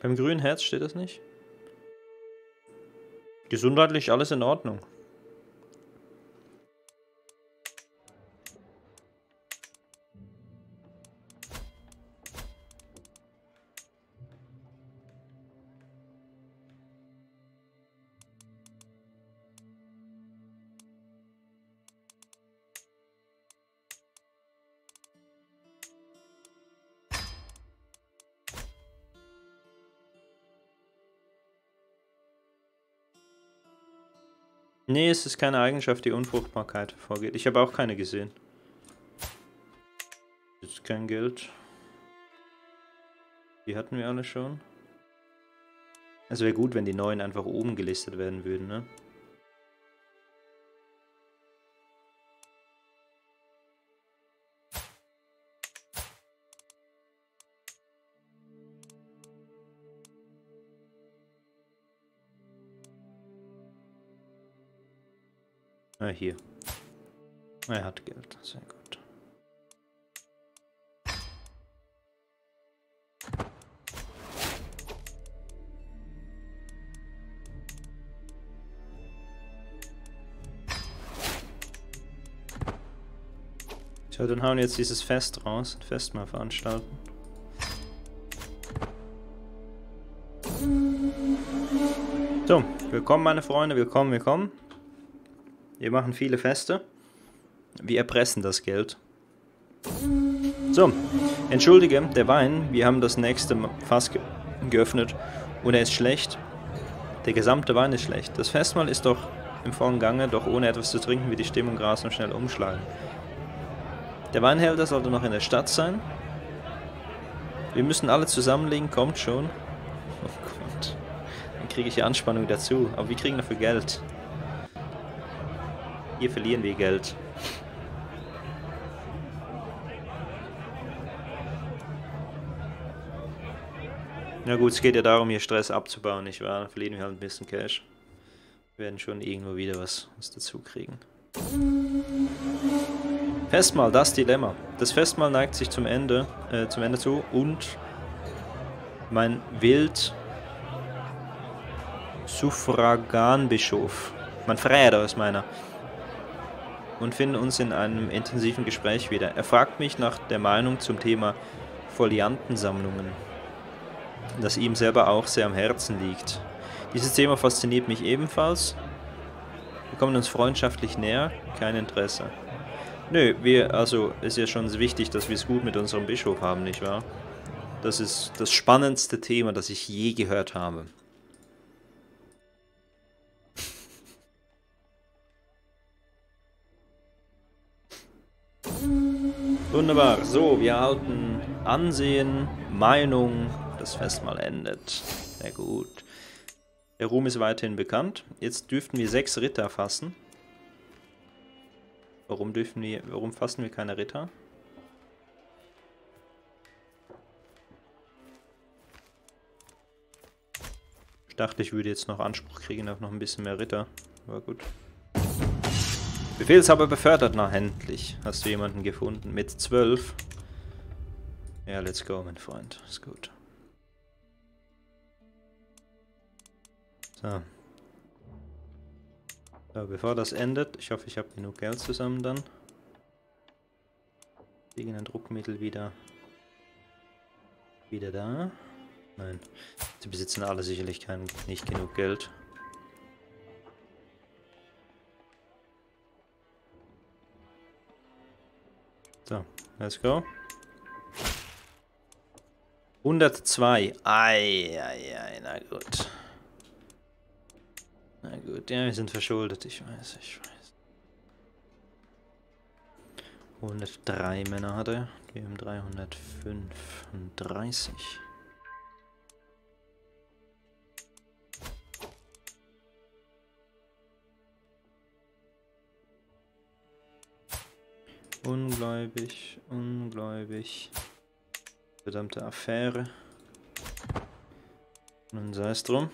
Speaker 1: Beim grünen Herz steht das nicht? Gesundheitlich alles in Ordnung. Es ist keine Eigenschaft, die Unfruchtbarkeit hervorgeht. Ich habe auch keine gesehen. Jetzt kein Geld. Die hatten wir alle schon. Es wäre gut, wenn die neuen einfach oben gelistet werden würden, ne? Ah, hier. Er hat Geld, sehr gut. So, dann hauen wir jetzt dieses Fest raus. Ein Fest mal veranstalten. So, willkommen meine Freunde, willkommen, willkommen. Wir machen viele Feste. Wir erpressen das Geld. So, entschuldige, der Wein, wir haben das nächste Fass ge geöffnet und er ist schlecht. Der gesamte Wein ist schlecht. Das Festmahl ist doch im vollen Gange, doch ohne etwas zu trinken, wie die Stimmung rasend schnell umschlagen. Der Weinhälter sollte noch in der Stadt sein. Wir müssen alle zusammenlegen, kommt schon. Oh Gott. Dann kriege ich die Anspannung dazu. Aber wir kriegen dafür Geld. Hier verlieren wir Geld. Na gut, es geht ja darum, hier Stress abzubauen, nicht wahr? Dann verlieren wir halt ein bisschen Cash. Wir werden schon irgendwo wieder was, was dazu kriegen. Festmahl, das Dilemma. Das Festmahl neigt sich zum Ende, äh, zum Ende zu und mein Wild Suffraganbischof, mein Freier aus meiner, und finden uns in einem intensiven Gespräch wieder. Er fragt mich nach der Meinung zum Thema Foliantensammlungen, das ihm selber auch sehr am Herzen liegt. Dieses Thema fasziniert mich ebenfalls. Wir kommen uns freundschaftlich näher, kein Interesse. Nö, wir, also ist ja schon wichtig, dass wir es gut mit unserem Bischof haben, nicht wahr? Das ist das spannendste Thema, das ich je gehört habe. Wunderbar. So, wir erhalten Ansehen, Meinung. Das Festmahl endet. Sehr gut. Der Ruhm ist weiterhin bekannt. Jetzt dürften wir sechs Ritter fassen. Warum dürfen wir, warum fassen wir keine Ritter? Ich dachte, ich würde jetzt noch Anspruch kriegen auf noch ein bisschen mehr Ritter. Aber gut. Befehlshaber befördert, na endlich. Hast du jemanden gefunden mit 12? Ja, let's go, mein Freund. Ist gut. So. So, bevor das endet, ich hoffe, ich habe genug Geld zusammen dann. Liegen ein Druckmittel wieder wieder da. Nein, sie besitzen alle sicherlich kein, nicht genug Geld. So, let's go. 102. Ei, ei, ei, na gut. Na gut, ja, wir sind verschuldet, ich weiß, ich weiß. 103 Männer hat er, wir haben 335. Ungläubig, ungläubig. Verdammte Affäre. Nun sei es drum.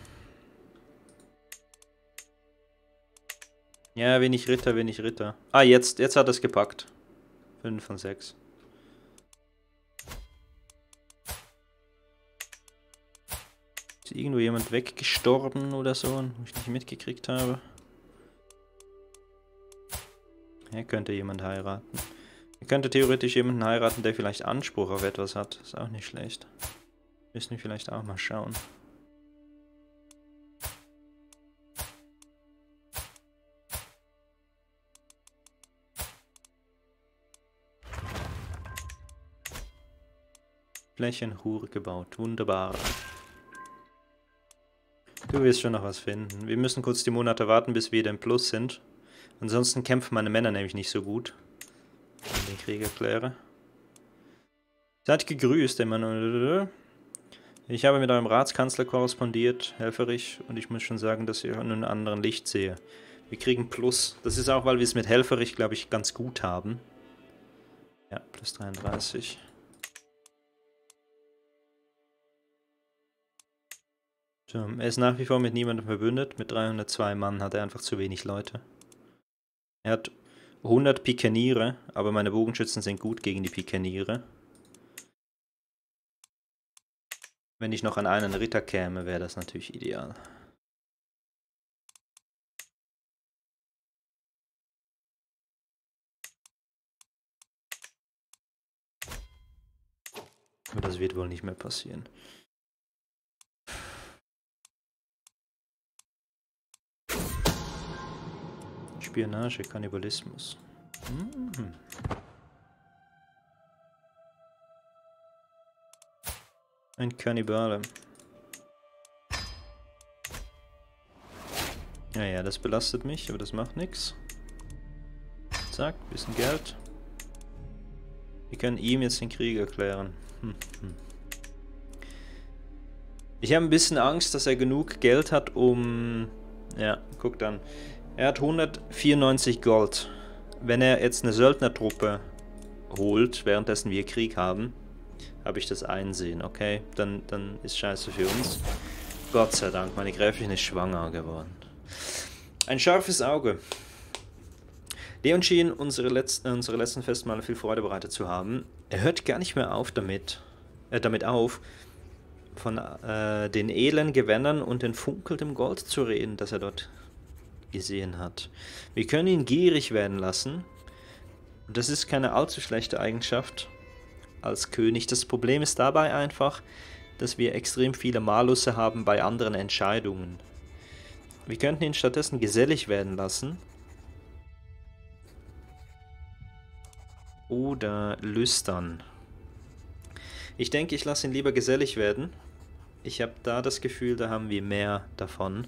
Speaker 1: Ja, wenig Ritter, wenig Ritter. Ah, jetzt, jetzt hat er es gepackt. 5 von 6. Ist irgendwo jemand weggestorben oder so, wo ich nicht mitgekriegt habe? Er könnte jemand heiraten. Könnte theoretisch jemanden heiraten, der vielleicht Anspruch auf etwas hat. Ist auch nicht schlecht. Müssen wir vielleicht auch mal schauen. Flächenhure gebaut. Wunderbar. Du wirst schon noch was finden. Wir müssen kurz die Monate warten, bis wir im Plus sind. Ansonsten kämpfen meine Männer nämlich nicht so gut. Krieg erkläre. Seid gegrüßt, Emanuel. Ich habe mit eurem Ratskanzler korrespondiert, Helferich, und ich muss schon sagen, dass ich in einem anderen Licht sehe. Wir kriegen Plus. Das ist auch, weil wir es mit Helferich, glaube ich, ganz gut haben. Ja, plus 33. So, er ist nach wie vor mit niemandem verbündet. Mit 302 Mann hat er einfach zu wenig Leute. Er hat 100 Pikeniere, aber meine Bogenschützen sind gut gegen die Pikeniere. Wenn ich noch an einen Ritter käme, wäre das natürlich ideal. Aber das wird wohl nicht mehr passieren. Spionage, Kannibalismus. Mhm. Ein Kannibale. Naja, das belastet mich, aber das macht nichts. Zack, bisschen Geld. Wir können ihm jetzt den Krieg erklären. Hm, hm. Ich habe ein bisschen Angst, dass er genug Geld hat, um... Ja, guck dann. Er hat 194 Gold. Wenn er jetzt eine Söldnertruppe holt, währenddessen wir Krieg haben, habe ich das einsehen, okay? Dann, dann ist scheiße für uns. Gott sei Dank, meine Gräfin ist schwanger geworden. Ein scharfes Auge. Leon schien unsere letzten, unsere letzten Festmale viel Freude bereitet zu haben. Er hört gar nicht mehr auf damit, äh, damit auf, von äh, den edlen Gewändern und den funkelndem Gold zu reden, das er dort gesehen hat. Wir können ihn gierig werden lassen. Das ist keine allzu schlechte Eigenschaft als König. Das Problem ist dabei einfach, dass wir extrem viele Malusse haben bei anderen Entscheidungen. Wir könnten ihn stattdessen gesellig werden lassen. Oder lüstern. Ich denke, ich lasse ihn lieber gesellig werden. Ich habe da das Gefühl, da haben wir mehr davon.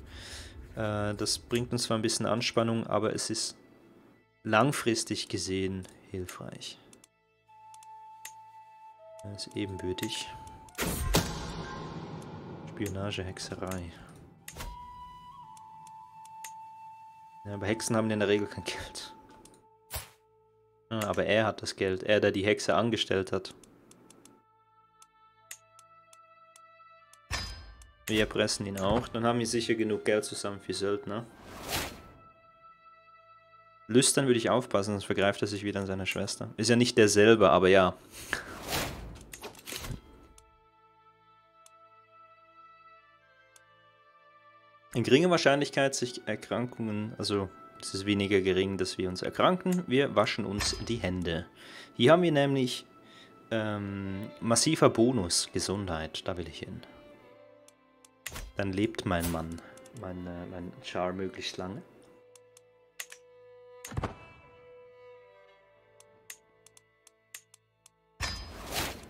Speaker 1: Äh, das bringt uns zwar ein bisschen Anspannung, aber es ist langfristig gesehen hilfreich. Das ist ebenbürtig. Spionage, Hexerei. Ja, aber Hexen haben in der Regel kein Geld. Ja, aber er hat das Geld. Er, der die Hexe angestellt hat. Wir erpressen ihn auch. Dann haben wir sicher genug Geld zusammen für Söldner. Lüstern würde ich aufpassen, sonst vergreift er sich wieder an seiner Schwester. Ist ja nicht derselbe, aber ja. In geringer Wahrscheinlichkeit sich Erkrankungen, also es ist weniger gering, dass wir uns erkranken. Wir waschen uns die Hände. Hier haben wir nämlich ähm, massiver Bonus, Gesundheit, da will ich hin. Dann lebt mein Mann, mein, äh, mein Char möglichst lange.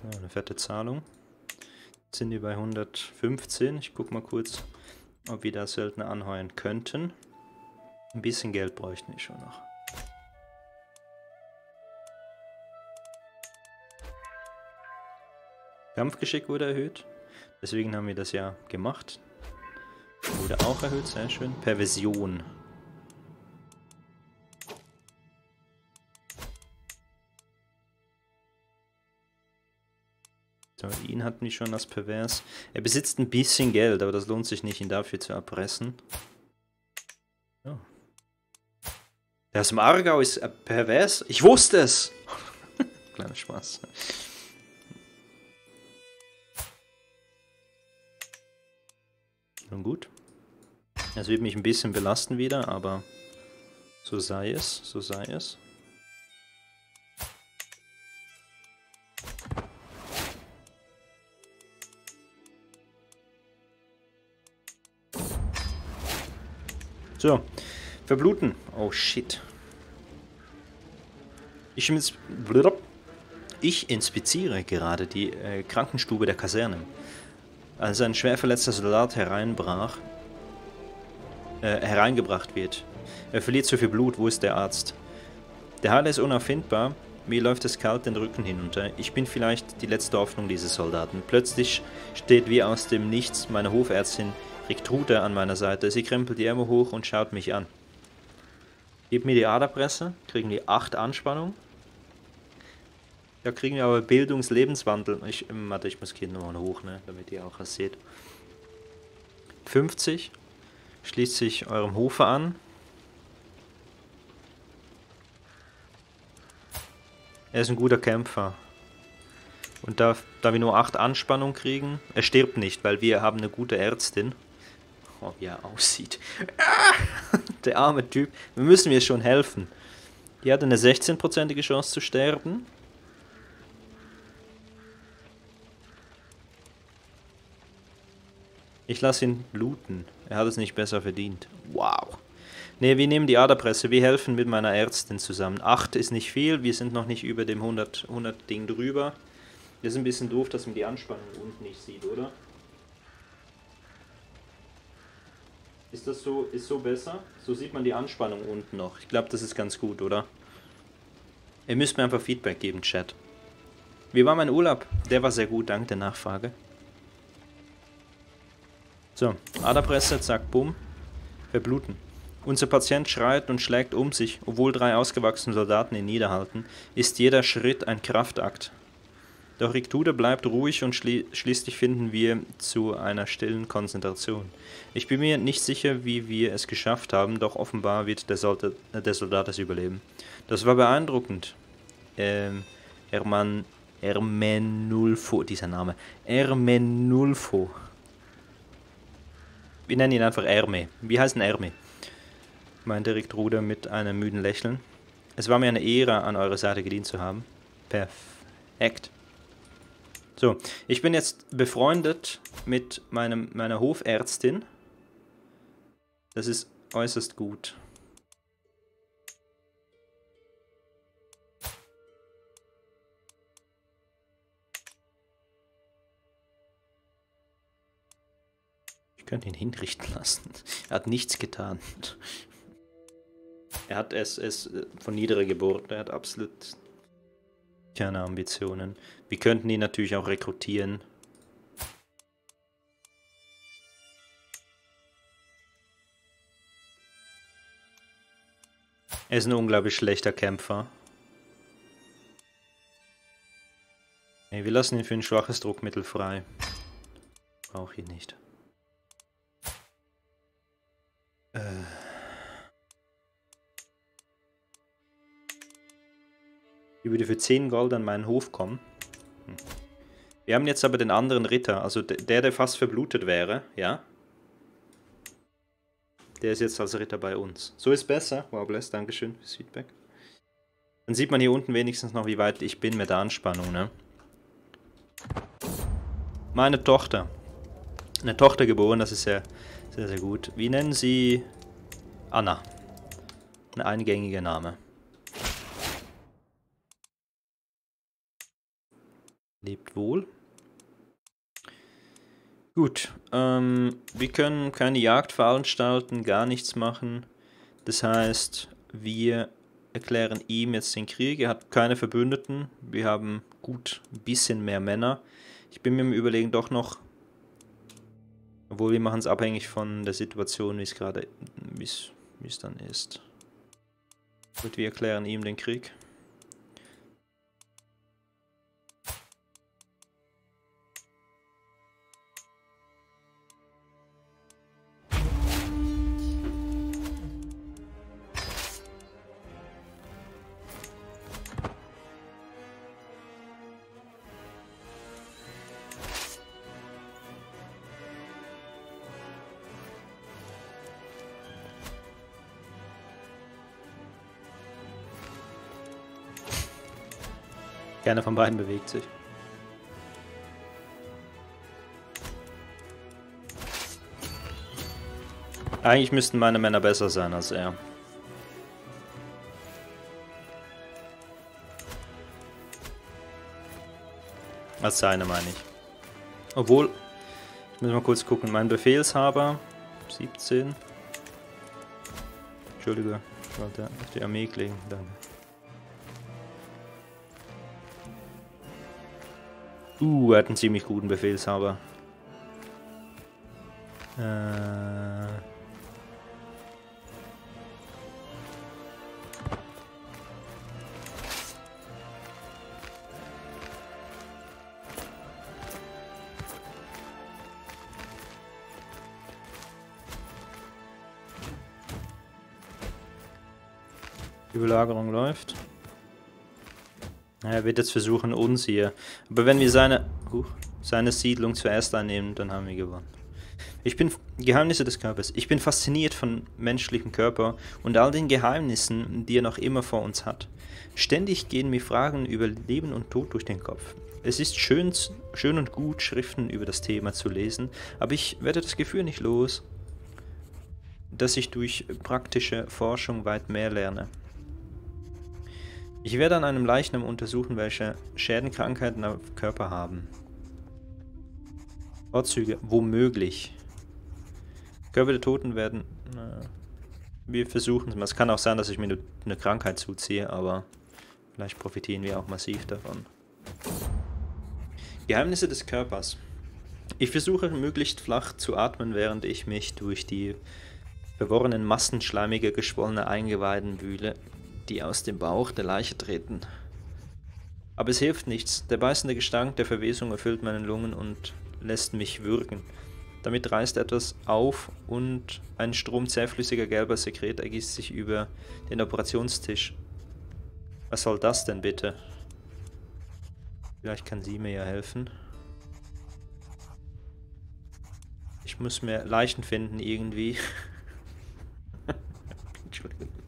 Speaker 1: Ja, eine fette Zahlung. Jetzt sind wir bei 115. Ich guck mal kurz, ob wir da Söldner anheuern könnten. Ein bisschen Geld bräuchten wir schon noch. Kampfgeschick wurde erhöht. Deswegen haben wir das ja gemacht. Wurde auch erhöht, sehr schön. Perversion. So, ihn hatten wir schon als pervers. Er besitzt ein bisschen Geld, aber das lohnt sich nicht, ihn dafür zu erpressen. Oh. Der aus dem Aargau ist pervers? Ich wusste es! Kleiner Spaß. Nun gut. Es wird mich ein bisschen belasten wieder, aber so sei es, so sei es. So, verbluten. Oh shit. Ich, ich inspiziere gerade die äh, Krankenstube der Kaserne. Als ein schwer verletzter Soldat hereinbrach, äh, hereingebracht wird. Er verliert zu viel Blut. Wo ist der Arzt? Der Heiler ist unauffindbar. Mir läuft es kalt den Rücken hinunter. Ich bin vielleicht die letzte Hoffnung dieses Soldaten. Plötzlich steht wie aus dem Nichts meine Hofärztin Riktrude an meiner Seite. Sie krempelt die Ärmel hoch und schaut mich an. Gib mir die Aderpresse, kriegen die 8 Anspannung. Da kriegen wir aber Bildungslebenswandel. Ich, warte, ich muss hier nochmal hoch, ne, damit ihr auch was seht. 50. Schließt sich eurem Hofe an. Er ist ein guter Kämpfer. Und da, da wir nur 8 Anspannung kriegen, er stirbt nicht, weil wir haben eine gute Ärztin. Oh, wie er aussieht. Der arme Typ. Wir müssen mir schon helfen. Die hat eine 16%ige Chance zu sterben. Ich lasse ihn bluten. Er hat es nicht besser verdient. Wow. Ne, wir nehmen die Aderpresse. Wir helfen mit meiner Ärztin zusammen. 8 ist nicht viel. Wir sind noch nicht über dem 100, 100 Ding drüber. Das ist ein bisschen doof, dass man die Anspannung unten nicht sieht, oder? Ist das so, ist so besser? So sieht man die Anspannung unten noch. Ich glaube, das ist ganz gut, oder? Ihr müsst mir einfach Feedback geben, Chat. Wie war mein Urlaub? Der war sehr gut, dank der Nachfrage. So, Aderpresse, zack, bumm. Verbluten. Unser Patient schreit und schlägt um sich, obwohl drei ausgewachsene Soldaten ihn niederhalten, ist jeder Schritt ein Kraftakt. Doch Riktude bleibt ruhig und schli schließlich finden wir zu einer stillen Konzentration. Ich bin mir nicht sicher, wie wir es geschafft haben, doch offenbar wird der Soldat, äh, der Soldat es überleben. Das war beeindruckend. Ähm, Hermann Ermenulfo, dieser Name. Ermenulfo. Wir nennen ihn einfach Erme. Wie heißt denn Erme? meinte Riktude mit einem müden Lächeln. Es war mir eine Ehre, an eurer Seite gedient zu haben. Perfekt. So, ich bin jetzt befreundet mit meinem, meiner Hofärztin. Das ist äußerst gut. Ich könnte ihn hinrichten lassen. Er hat nichts getan. Er hat es, es von niederer Geburt. Er hat absolut Keine Ambitionen. Wir könnten ihn natürlich auch rekrutieren. Er ist ein unglaublich schlechter Kämpfer. Nee, wir lassen ihn für ein schwaches Druckmittel frei. Brauche ich nicht. Äh. Ich würde für 10 Gold an meinen Hof kommen. Hm. Wir haben jetzt aber den anderen Ritter, also der, der fast verblutet wäre, ja. Der ist jetzt als Ritter bei uns. So ist besser. Wow, bless, Dankeschön fürs Feedback. Dann sieht man hier unten wenigstens noch, wie weit ich bin mit der Anspannung, ne? Meine Tochter. Eine Tochter geboren, das ist sehr, sehr, sehr gut. Wie nennen Sie Anna? Ein eingängiger Name. Lebt wohl. Gut, ähm, wir können keine Jagd veranstalten, gar nichts machen. Das heißt, wir erklären ihm jetzt den Krieg. Er hat keine Verbündeten. Wir haben gut ein bisschen mehr Männer. Ich bin mir im Überlegen doch noch, obwohl wir machen es abhängig von der Situation, wie es gerade, wie es dann ist. Gut, wir erklären ihm den Krieg. Keiner von beiden bewegt sich. Eigentlich müssten meine Männer besser sein als er. Als seine meine ich. Obwohl, ich muss mal kurz gucken, mein Befehlshaber 17. Entschuldige, ich wollte auf die Armee klingen, danke. Uh, er hat einen ziemlich guten Befehlshaber. Äh... Die Belagerung läuft. Er wird jetzt versuchen, uns hier. Aber wenn wir seine, uh, seine Siedlung zuerst einnehmen, dann haben wir gewonnen. Ich bin Geheimnisse des Körpers. Ich bin fasziniert von menschlichem Körper und all den Geheimnissen, die er noch immer vor uns hat. Ständig gehen mir Fragen über Leben und Tod durch den Kopf. Es ist schön, schön und gut, Schriften über das Thema zu lesen, aber ich werde das Gefühl nicht los, dass ich durch praktische Forschung weit mehr lerne. Ich werde an einem Leichnam untersuchen, welche Schäden Krankheiten am Körper haben. Vorzüge, womöglich. Körper der Toten werden... Na, wir versuchen es mal. Es kann auch sein, dass ich mir eine Krankheit zuziehe, aber vielleicht profitieren wir auch massiv davon. Geheimnisse des Körpers. Ich versuche möglichst flach zu atmen, während ich mich durch die verworrenen Massen schleimiger geschwollener Eingeweiden wühle die aus dem Bauch der Leiche treten. Aber es hilft nichts. Der beißende Gestank der Verwesung erfüllt meine Lungen und lässt mich würgen. Damit reißt etwas auf und ein Strom zähflüssiger gelber Sekret ergießt sich über den Operationstisch. Was soll das denn bitte? Vielleicht kann sie mir ja helfen. Ich muss mir Leichen finden irgendwie. Entschuldigung.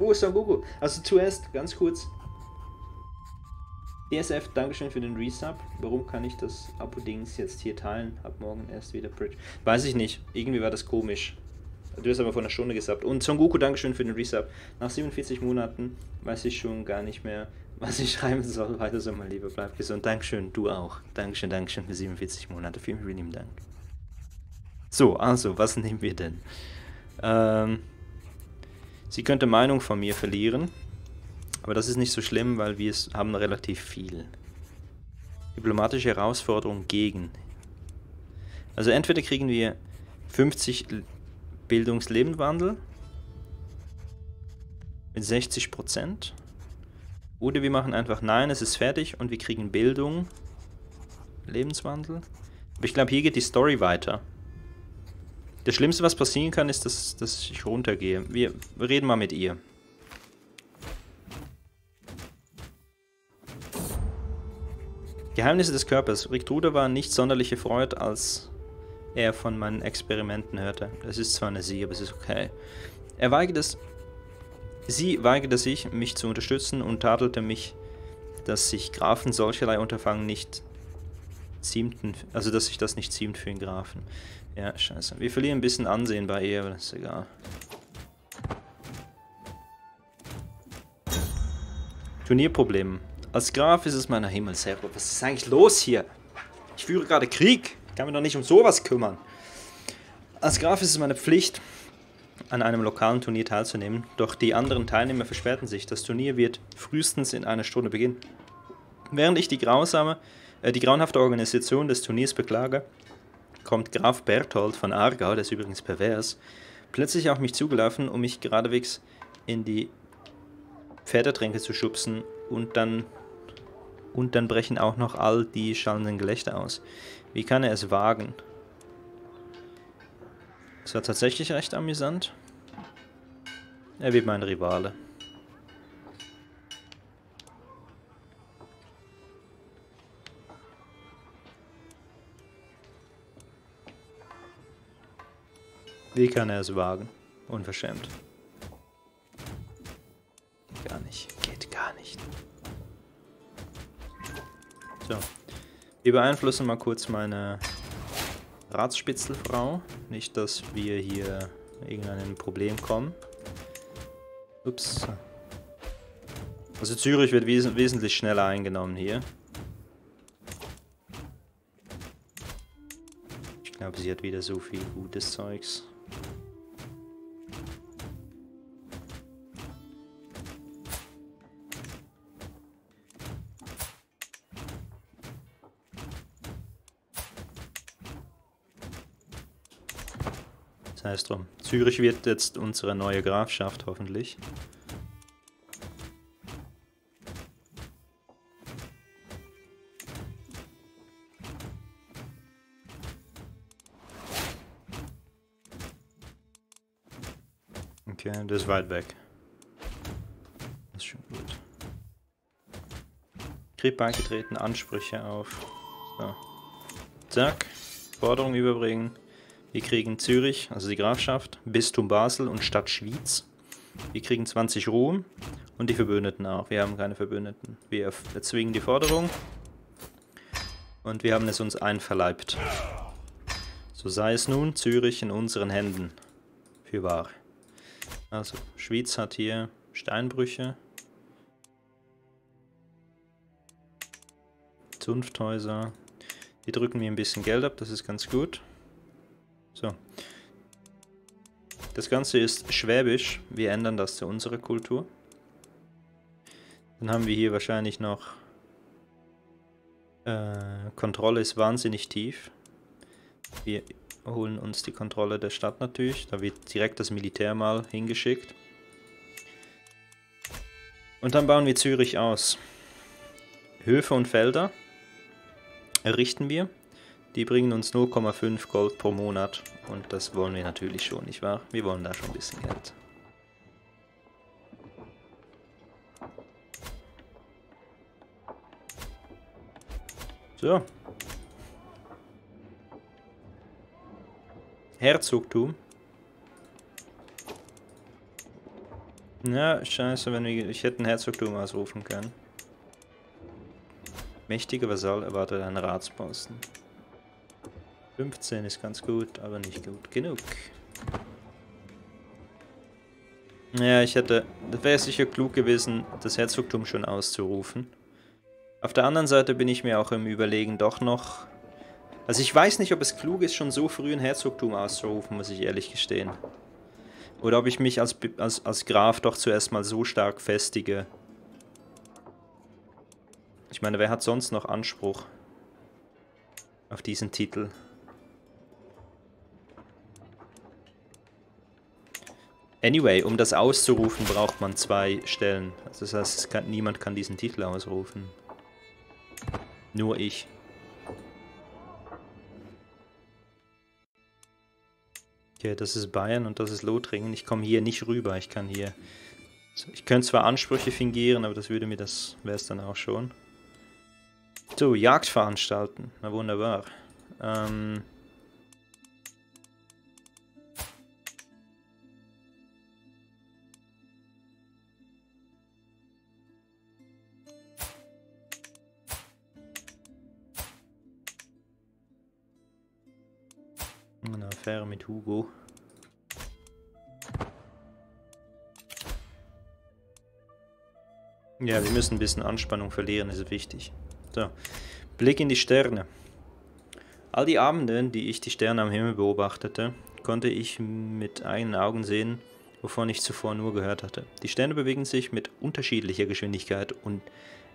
Speaker 1: Wo ist Son Goku? Also zuerst, ganz kurz. DSF, Dankeschön für den Resub. Warum kann ich das Abo-Dings jetzt hier teilen? Ab morgen erst wieder Bridge. Weiß ich nicht. Irgendwie war das komisch. Du hast aber vor einer Stunde gesagt. Und Son Goku, Dankeschön für den Resub. Nach 47 Monaten weiß ich schon gar nicht mehr, was ich schreiben soll. Weiter so, mal lieber. Bleib gesund. Dankeschön. Du auch. Dankeschön, Dankeschön für 47 Monate. Vielen, vielen lieben Dank. So, also, was nehmen wir denn? Ähm... Sie könnte Meinung von mir verlieren. Aber das ist nicht so schlimm, weil wir haben relativ viel. Diplomatische Herausforderung gegen. Also entweder kriegen wir 50 Bildungslebenswandel mit 60 Prozent. Oder wir machen einfach, nein, es ist fertig und wir kriegen Bildung, Lebenswandel. Aber ich glaube, hier geht die Story weiter. Das Schlimmste, was passieren kann, ist, dass, dass ich runtergehe. Wir reden mal mit ihr. Geheimnisse des Körpers. Rick Truder war nicht sonderlich erfreut, als er von meinen Experimenten hörte. Das ist zwar eine Sie, aber es ist okay. Er weigerte es, sie weigerte sich, mich zu unterstützen und tadelte mich, dass sich Grafen solcherlei Unterfangen nicht ziemten, also dass sich das nicht ziemt für den Grafen. Ja, scheiße. Wir verlieren ein bisschen Ansehen bei ihr, aber das ist egal. Turnierproblem. Als Graf ist es meiner Himmelsherr. Was ist eigentlich los hier? Ich führe gerade Krieg. Ich kann mich doch nicht um sowas kümmern. Als Graf ist es meine Pflicht, an einem lokalen Turnier teilzunehmen, doch die anderen Teilnehmer versperrten sich. Das Turnier wird frühestens in einer Stunde beginnen. Während ich die grausame, die grauenhafte Organisation des Turniers beklage, kommt Graf Berthold von Aargau, der ist übrigens pervers, plötzlich auf mich zugelaufen, um mich geradewegs in die Pferdetränke zu schubsen und dann und dann brechen auch noch all die schallenden Gelächter aus. Wie kann er es wagen? Es war tatsächlich recht amüsant. Er wird mein Rivale. Wie kann er es wagen? Unverschämt. Gar nicht. Geht gar nicht. So. Wir beeinflussen mal kurz meine Ratsspitzelfrau. Nicht, dass wir hier irgendein Problem kommen. Ups. Also Zürich wird wes wesentlich schneller eingenommen hier. Ich glaube, sie hat wieder so viel gutes Zeugs. Sei es drum. Zürich wird jetzt unsere neue Grafschaft, hoffentlich. Okay, das ist weit weg. Das ist schon gut. Krieg beigetreten, Ansprüche auf. So. Zack. Forderung überbringen. Wir kriegen Zürich, also die Grafschaft, Bistum Basel und Stadt Schwyz. Wir kriegen 20 Ruhm und die Verbündeten auch. Wir haben keine Verbündeten. Wir erzwingen die Forderung und wir haben es uns einverleibt. So sei es nun, Zürich in unseren Händen. Für wahr. Also, Schwyz hat hier Steinbrüche. Zunfthäuser. Die drücken mir ein bisschen Geld ab, das ist ganz gut. So. Das Ganze ist Schwäbisch. Wir ändern das zu unserer Kultur. Dann haben wir hier wahrscheinlich noch... Äh, Kontrolle ist wahnsinnig tief. Wir holen uns die Kontrolle der Stadt natürlich. Da wird direkt das Militär mal hingeschickt. Und dann bauen wir Zürich aus. Höfe und Felder errichten wir. Die bringen uns 0,5 Gold pro Monat und das wollen wir natürlich schon, nicht wahr? Wir wollen da schon ein bisschen Geld. So. Herzogtum. Ja, scheiße, wenn wir, ich hätte ein Herzogtum ausrufen können. Mächtiger Vasall erwartet einen Ratsposten. 15 ist ganz gut, aber nicht gut genug. Ja, ich hätte... Das wäre sicher klug gewesen, das Herzogtum schon auszurufen. Auf der anderen Seite bin ich mir auch im Überlegen doch noch... Also ich weiß nicht, ob es klug ist, schon so früh ein Herzogtum auszurufen, muss ich ehrlich gestehen. Oder ob ich mich als, als, als Graf doch zuerst mal so stark festige, Ich meine, wer hat sonst noch Anspruch auf diesen Titel? Anyway, um das auszurufen, braucht man zwei Stellen. Also das heißt, kann, niemand kann diesen Titel ausrufen. Nur ich. Okay, das ist Bayern und das ist Lothringen. Ich komme hier nicht rüber. Ich kann hier... Ich könnte zwar Ansprüche fingieren, aber das würde mir das... wäre es dann auch schon. So, Jagd veranstalten. Na wunderbar. Ähm... Affäre mit Hugo. Ja, wir müssen ein bisschen Anspannung verlieren, ist wichtig. So, Blick in die Sterne. All die Abende, die ich die Sterne am Himmel beobachtete, konnte ich mit eigenen Augen sehen, wovon ich zuvor nur gehört hatte. Die Sterne bewegen sich mit unterschiedlicher Geschwindigkeit und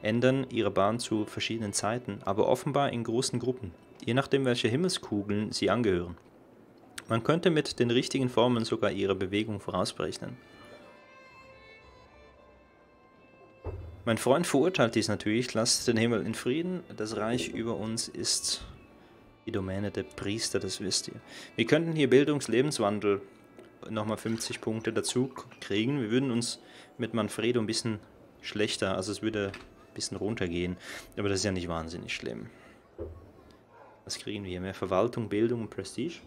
Speaker 1: ändern ihre Bahn zu verschiedenen Zeiten, aber offenbar in großen Gruppen, je nachdem welche Himmelskugeln sie angehören. Man könnte mit den richtigen Formen sogar ihre Bewegung vorausberechnen. Mein Freund verurteilt dies natürlich, lasst den Himmel in Frieden, das Reich über uns ist die Domäne der Priester, das wisst ihr. Wir könnten hier Bildungslebenswandel nochmal 50 Punkte dazu kriegen. Wir würden uns mit Manfredo ein bisschen schlechter, also es würde ein bisschen runtergehen, aber das ist ja nicht wahnsinnig schlimm. Was kriegen wir hier? Mehr Verwaltung, Bildung und Prestige?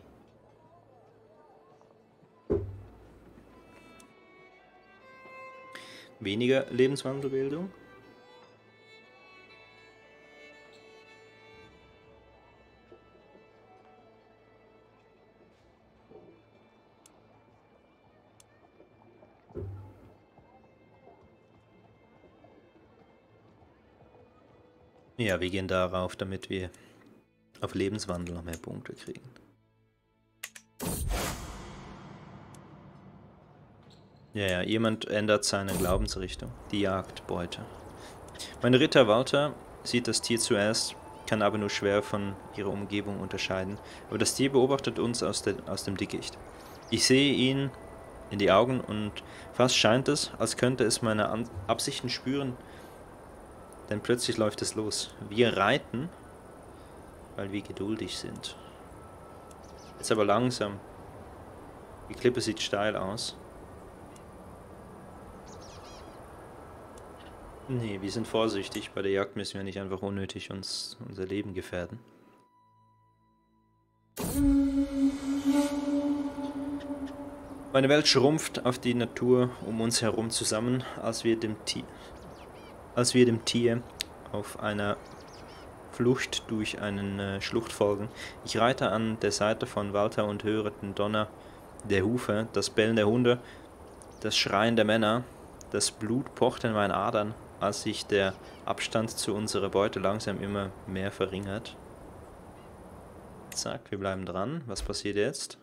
Speaker 1: Weniger Lebenswandelbildung? Ja, wir gehen darauf, damit wir auf Lebenswandel noch mehr Punkte kriegen. Ja, ja, jemand ändert seine Glaubensrichtung. Die Jagdbeute. Mein Ritter Walter sieht das Tier zuerst, kann aber nur schwer von ihrer Umgebung unterscheiden. Aber das Tier beobachtet uns aus, de, aus dem Dickicht. Ich sehe ihn in die Augen und fast scheint es, als könnte es meine An Absichten spüren, denn plötzlich läuft es los. Wir reiten, weil wir geduldig sind. Jetzt aber langsam. Die Klippe sieht steil aus. Nee, wir sind vorsichtig. Bei der Jagd müssen wir nicht einfach unnötig uns unser Leben gefährden. Meine Welt schrumpft auf die Natur um uns herum zusammen, als wir dem Tier, als wir dem Tier auf einer Flucht durch einen äh, Schlucht folgen. Ich reite an der Seite von Walter und höre den Donner der Hufe, das Bellen der Hunde, das Schreien der Männer, das Blut pocht in meinen Adern als sich der Abstand zu unserer Beute langsam immer mehr verringert. Zack, wir bleiben dran. Was passiert jetzt?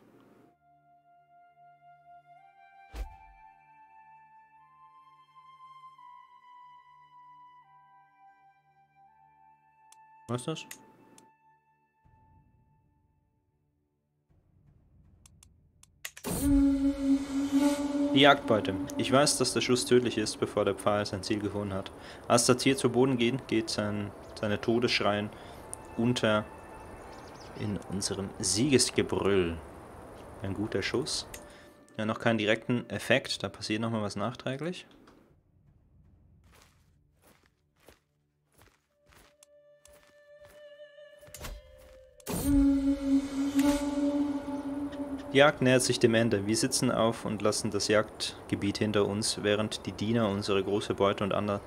Speaker 1: Was ist das? Die Jagdbeute. Ich weiß, dass der Schuss tödlich ist, bevor der Pfeil sein Ziel gefunden hat. Als das Tier zu Boden geht, geht sein, seine Todesschreien unter in unserem Siegesgebrüll. Ein guter Schuss. Ja, noch keinen direkten Effekt, da passiert nochmal was nachträglich. Die Jagd nähert sich dem Ende. Wir sitzen auf und lassen das Jagdgebiet hinter uns, während die Diener unsere große Beute und ander,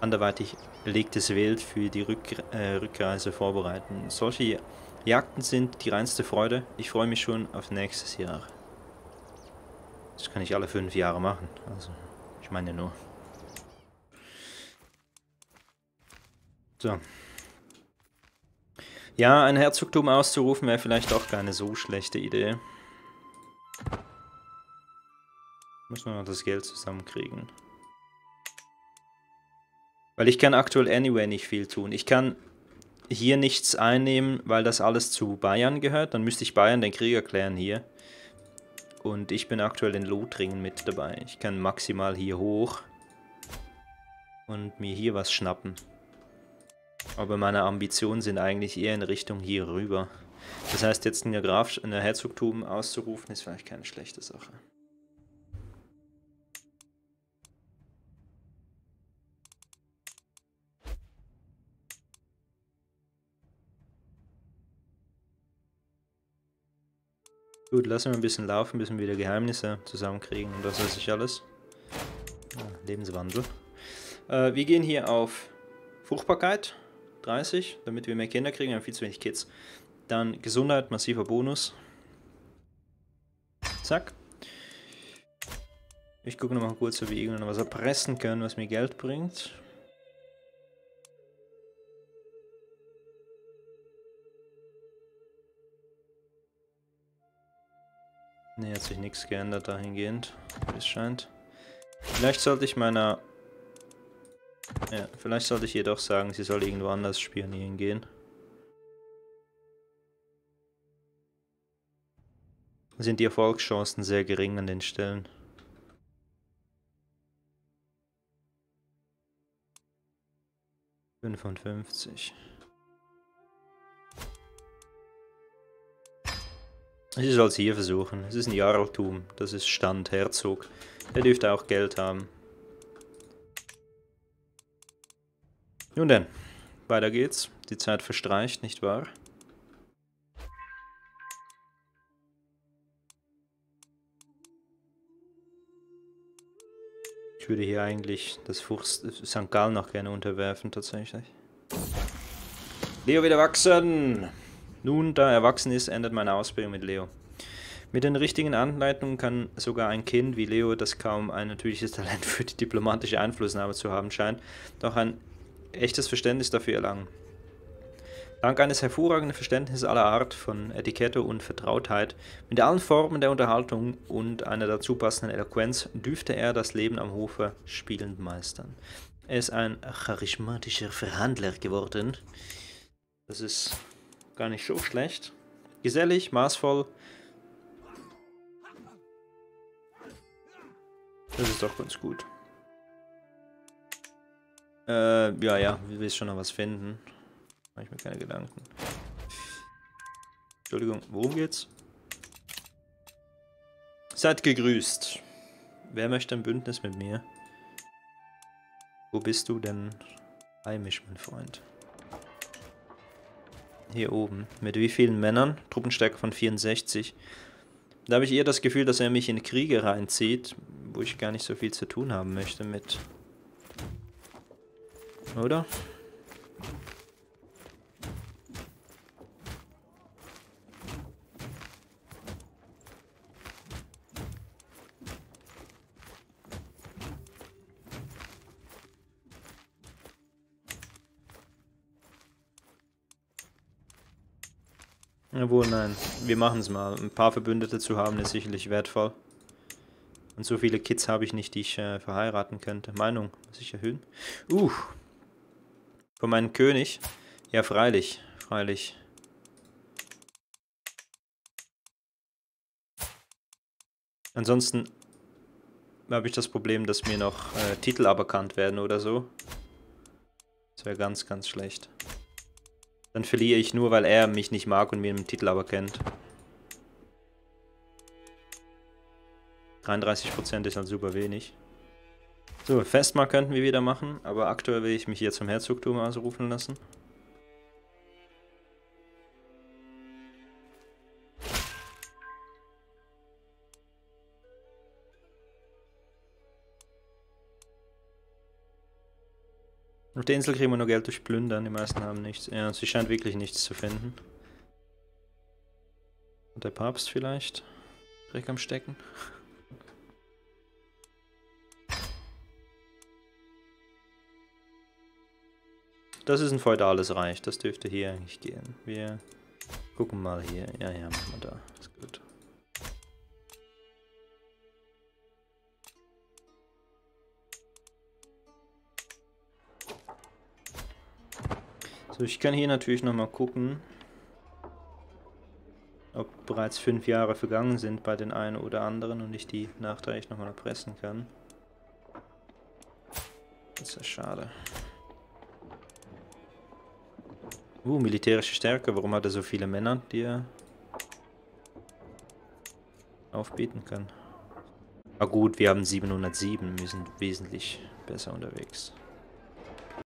Speaker 1: anderweitig belegtes Wild für die Rück, äh, Rückreise vorbereiten. Solche Jagden sind die reinste Freude. Ich freue mich schon auf nächstes Jahr. Das kann ich alle fünf Jahre machen. Also, ich meine nur. So. Ja, ein Herzogtum auszurufen wäre vielleicht auch keine so schlechte Idee. Müssen wir noch das Geld zusammenkriegen. Weil ich kann aktuell anyway nicht viel tun. Ich kann hier nichts einnehmen, weil das alles zu Bayern gehört. Dann müsste ich Bayern den Krieg erklären hier. Und ich bin aktuell in Lothringen mit dabei. Ich kann maximal hier hoch und mir hier was schnappen. Aber meine Ambitionen sind eigentlich eher in Richtung hier rüber. Das heißt, jetzt ein Graf, eine Herzogtum auszurufen, ist vielleicht keine schlechte Sache. Gut, lassen wir ein bisschen laufen, bis wir wieder Geheimnisse zusammenkriegen und das weiß ich alles. Ja, Lebenswandel. Äh, wir gehen hier auf Fruchtbarkeit, 30, damit wir mehr Kinder kriegen, wir haben viel zu wenig Kids. Dann Gesundheit, massiver Bonus. Zack. Ich gucke nochmal kurz, ob wir irgendwas erpressen können, was mir Geld bringt. Ne, hat sich nichts geändert dahingehend, wie es scheint. Vielleicht sollte ich meiner... Ja, vielleicht sollte ich jedoch sagen, sie soll irgendwo anders spionieren gehen. Sind die Erfolgschancen sehr gering an den Stellen. Fünfundfünfzig. Ich soll es hier versuchen. Es ist ein Jarltum. Das ist Stand, Herzog. Er dürfte auch Geld haben. Nun denn, weiter geht's. Die Zeit verstreicht, nicht wahr? Ich würde hier eigentlich das Furst St. Gall noch gerne unterwerfen, tatsächlich. Leo wieder wachsen! Nun, da er erwachsen ist, endet meine Ausbildung mit Leo. Mit den richtigen Anleitungen kann sogar ein Kind wie Leo, das kaum ein natürliches Talent für die diplomatische Einflussnahme zu haben scheint, doch ein echtes Verständnis dafür erlangen. Dank eines hervorragenden Verständnisses aller Art von Etikette und Vertrautheit mit allen Formen der Unterhaltung und einer dazu passenden Eloquenz dürfte er das Leben am Hofe spielend meistern. Er ist ein charismatischer Verhandler geworden. Das ist Gar nicht so schlecht. Gesellig, maßvoll. Das ist doch ganz gut. Äh, ja, ja, wir wissen schon noch was finden. Mache ich mir keine Gedanken. Entschuldigung, worum geht's? Seid gegrüßt. Wer möchte ein Bündnis mit mir? Wo bist du denn heimisch, mein Freund? Hier oben. Mit wie vielen Männern? Truppenstärke von 64. Da habe ich eher das Gefühl, dass er mich in Kriege reinzieht, wo ich gar nicht so viel zu tun haben möchte mit. Oder? Jawohl, nein. Wir machen es mal. Ein paar Verbündete zu haben ist sicherlich wertvoll. Und so viele Kids habe ich nicht, die ich äh, verheiraten könnte. Meinung, muss ich erhöhen? Uh. Von meinem König? Ja, freilich. Freilich. Ansonsten habe ich das Problem, dass mir noch äh, Titel aberkannt werden oder so. Das wäre ganz, ganz schlecht. Dann verliere ich nur, weil er mich nicht mag und mir den Titel aber kennt. 33% ist halt super wenig. So, Festmark könnten wir wieder machen, aber aktuell will ich mich hier zum Herzogtum ausrufen lassen. Auf der Insel kriegen wir nur Geld durch Plündern, die meisten haben nichts. Ja, sie scheint wirklich nichts zu finden. Und der Papst vielleicht? Dreck am Stecken? Das ist ein feudales Reich, das dürfte hier eigentlich gehen. Wir gucken mal hier. Ja, ja, machen wir da. Ist gut. So, ich kann hier natürlich nochmal gucken, ob bereits fünf Jahre vergangen sind bei den einen oder anderen und ich die nachträglich nochmal erpressen kann. Das ist ja schade. Uh, militärische Stärke. Warum hat er so viele Männer, die er aufbieten kann? Ah gut, wir haben 707, wir sind wesentlich besser unterwegs.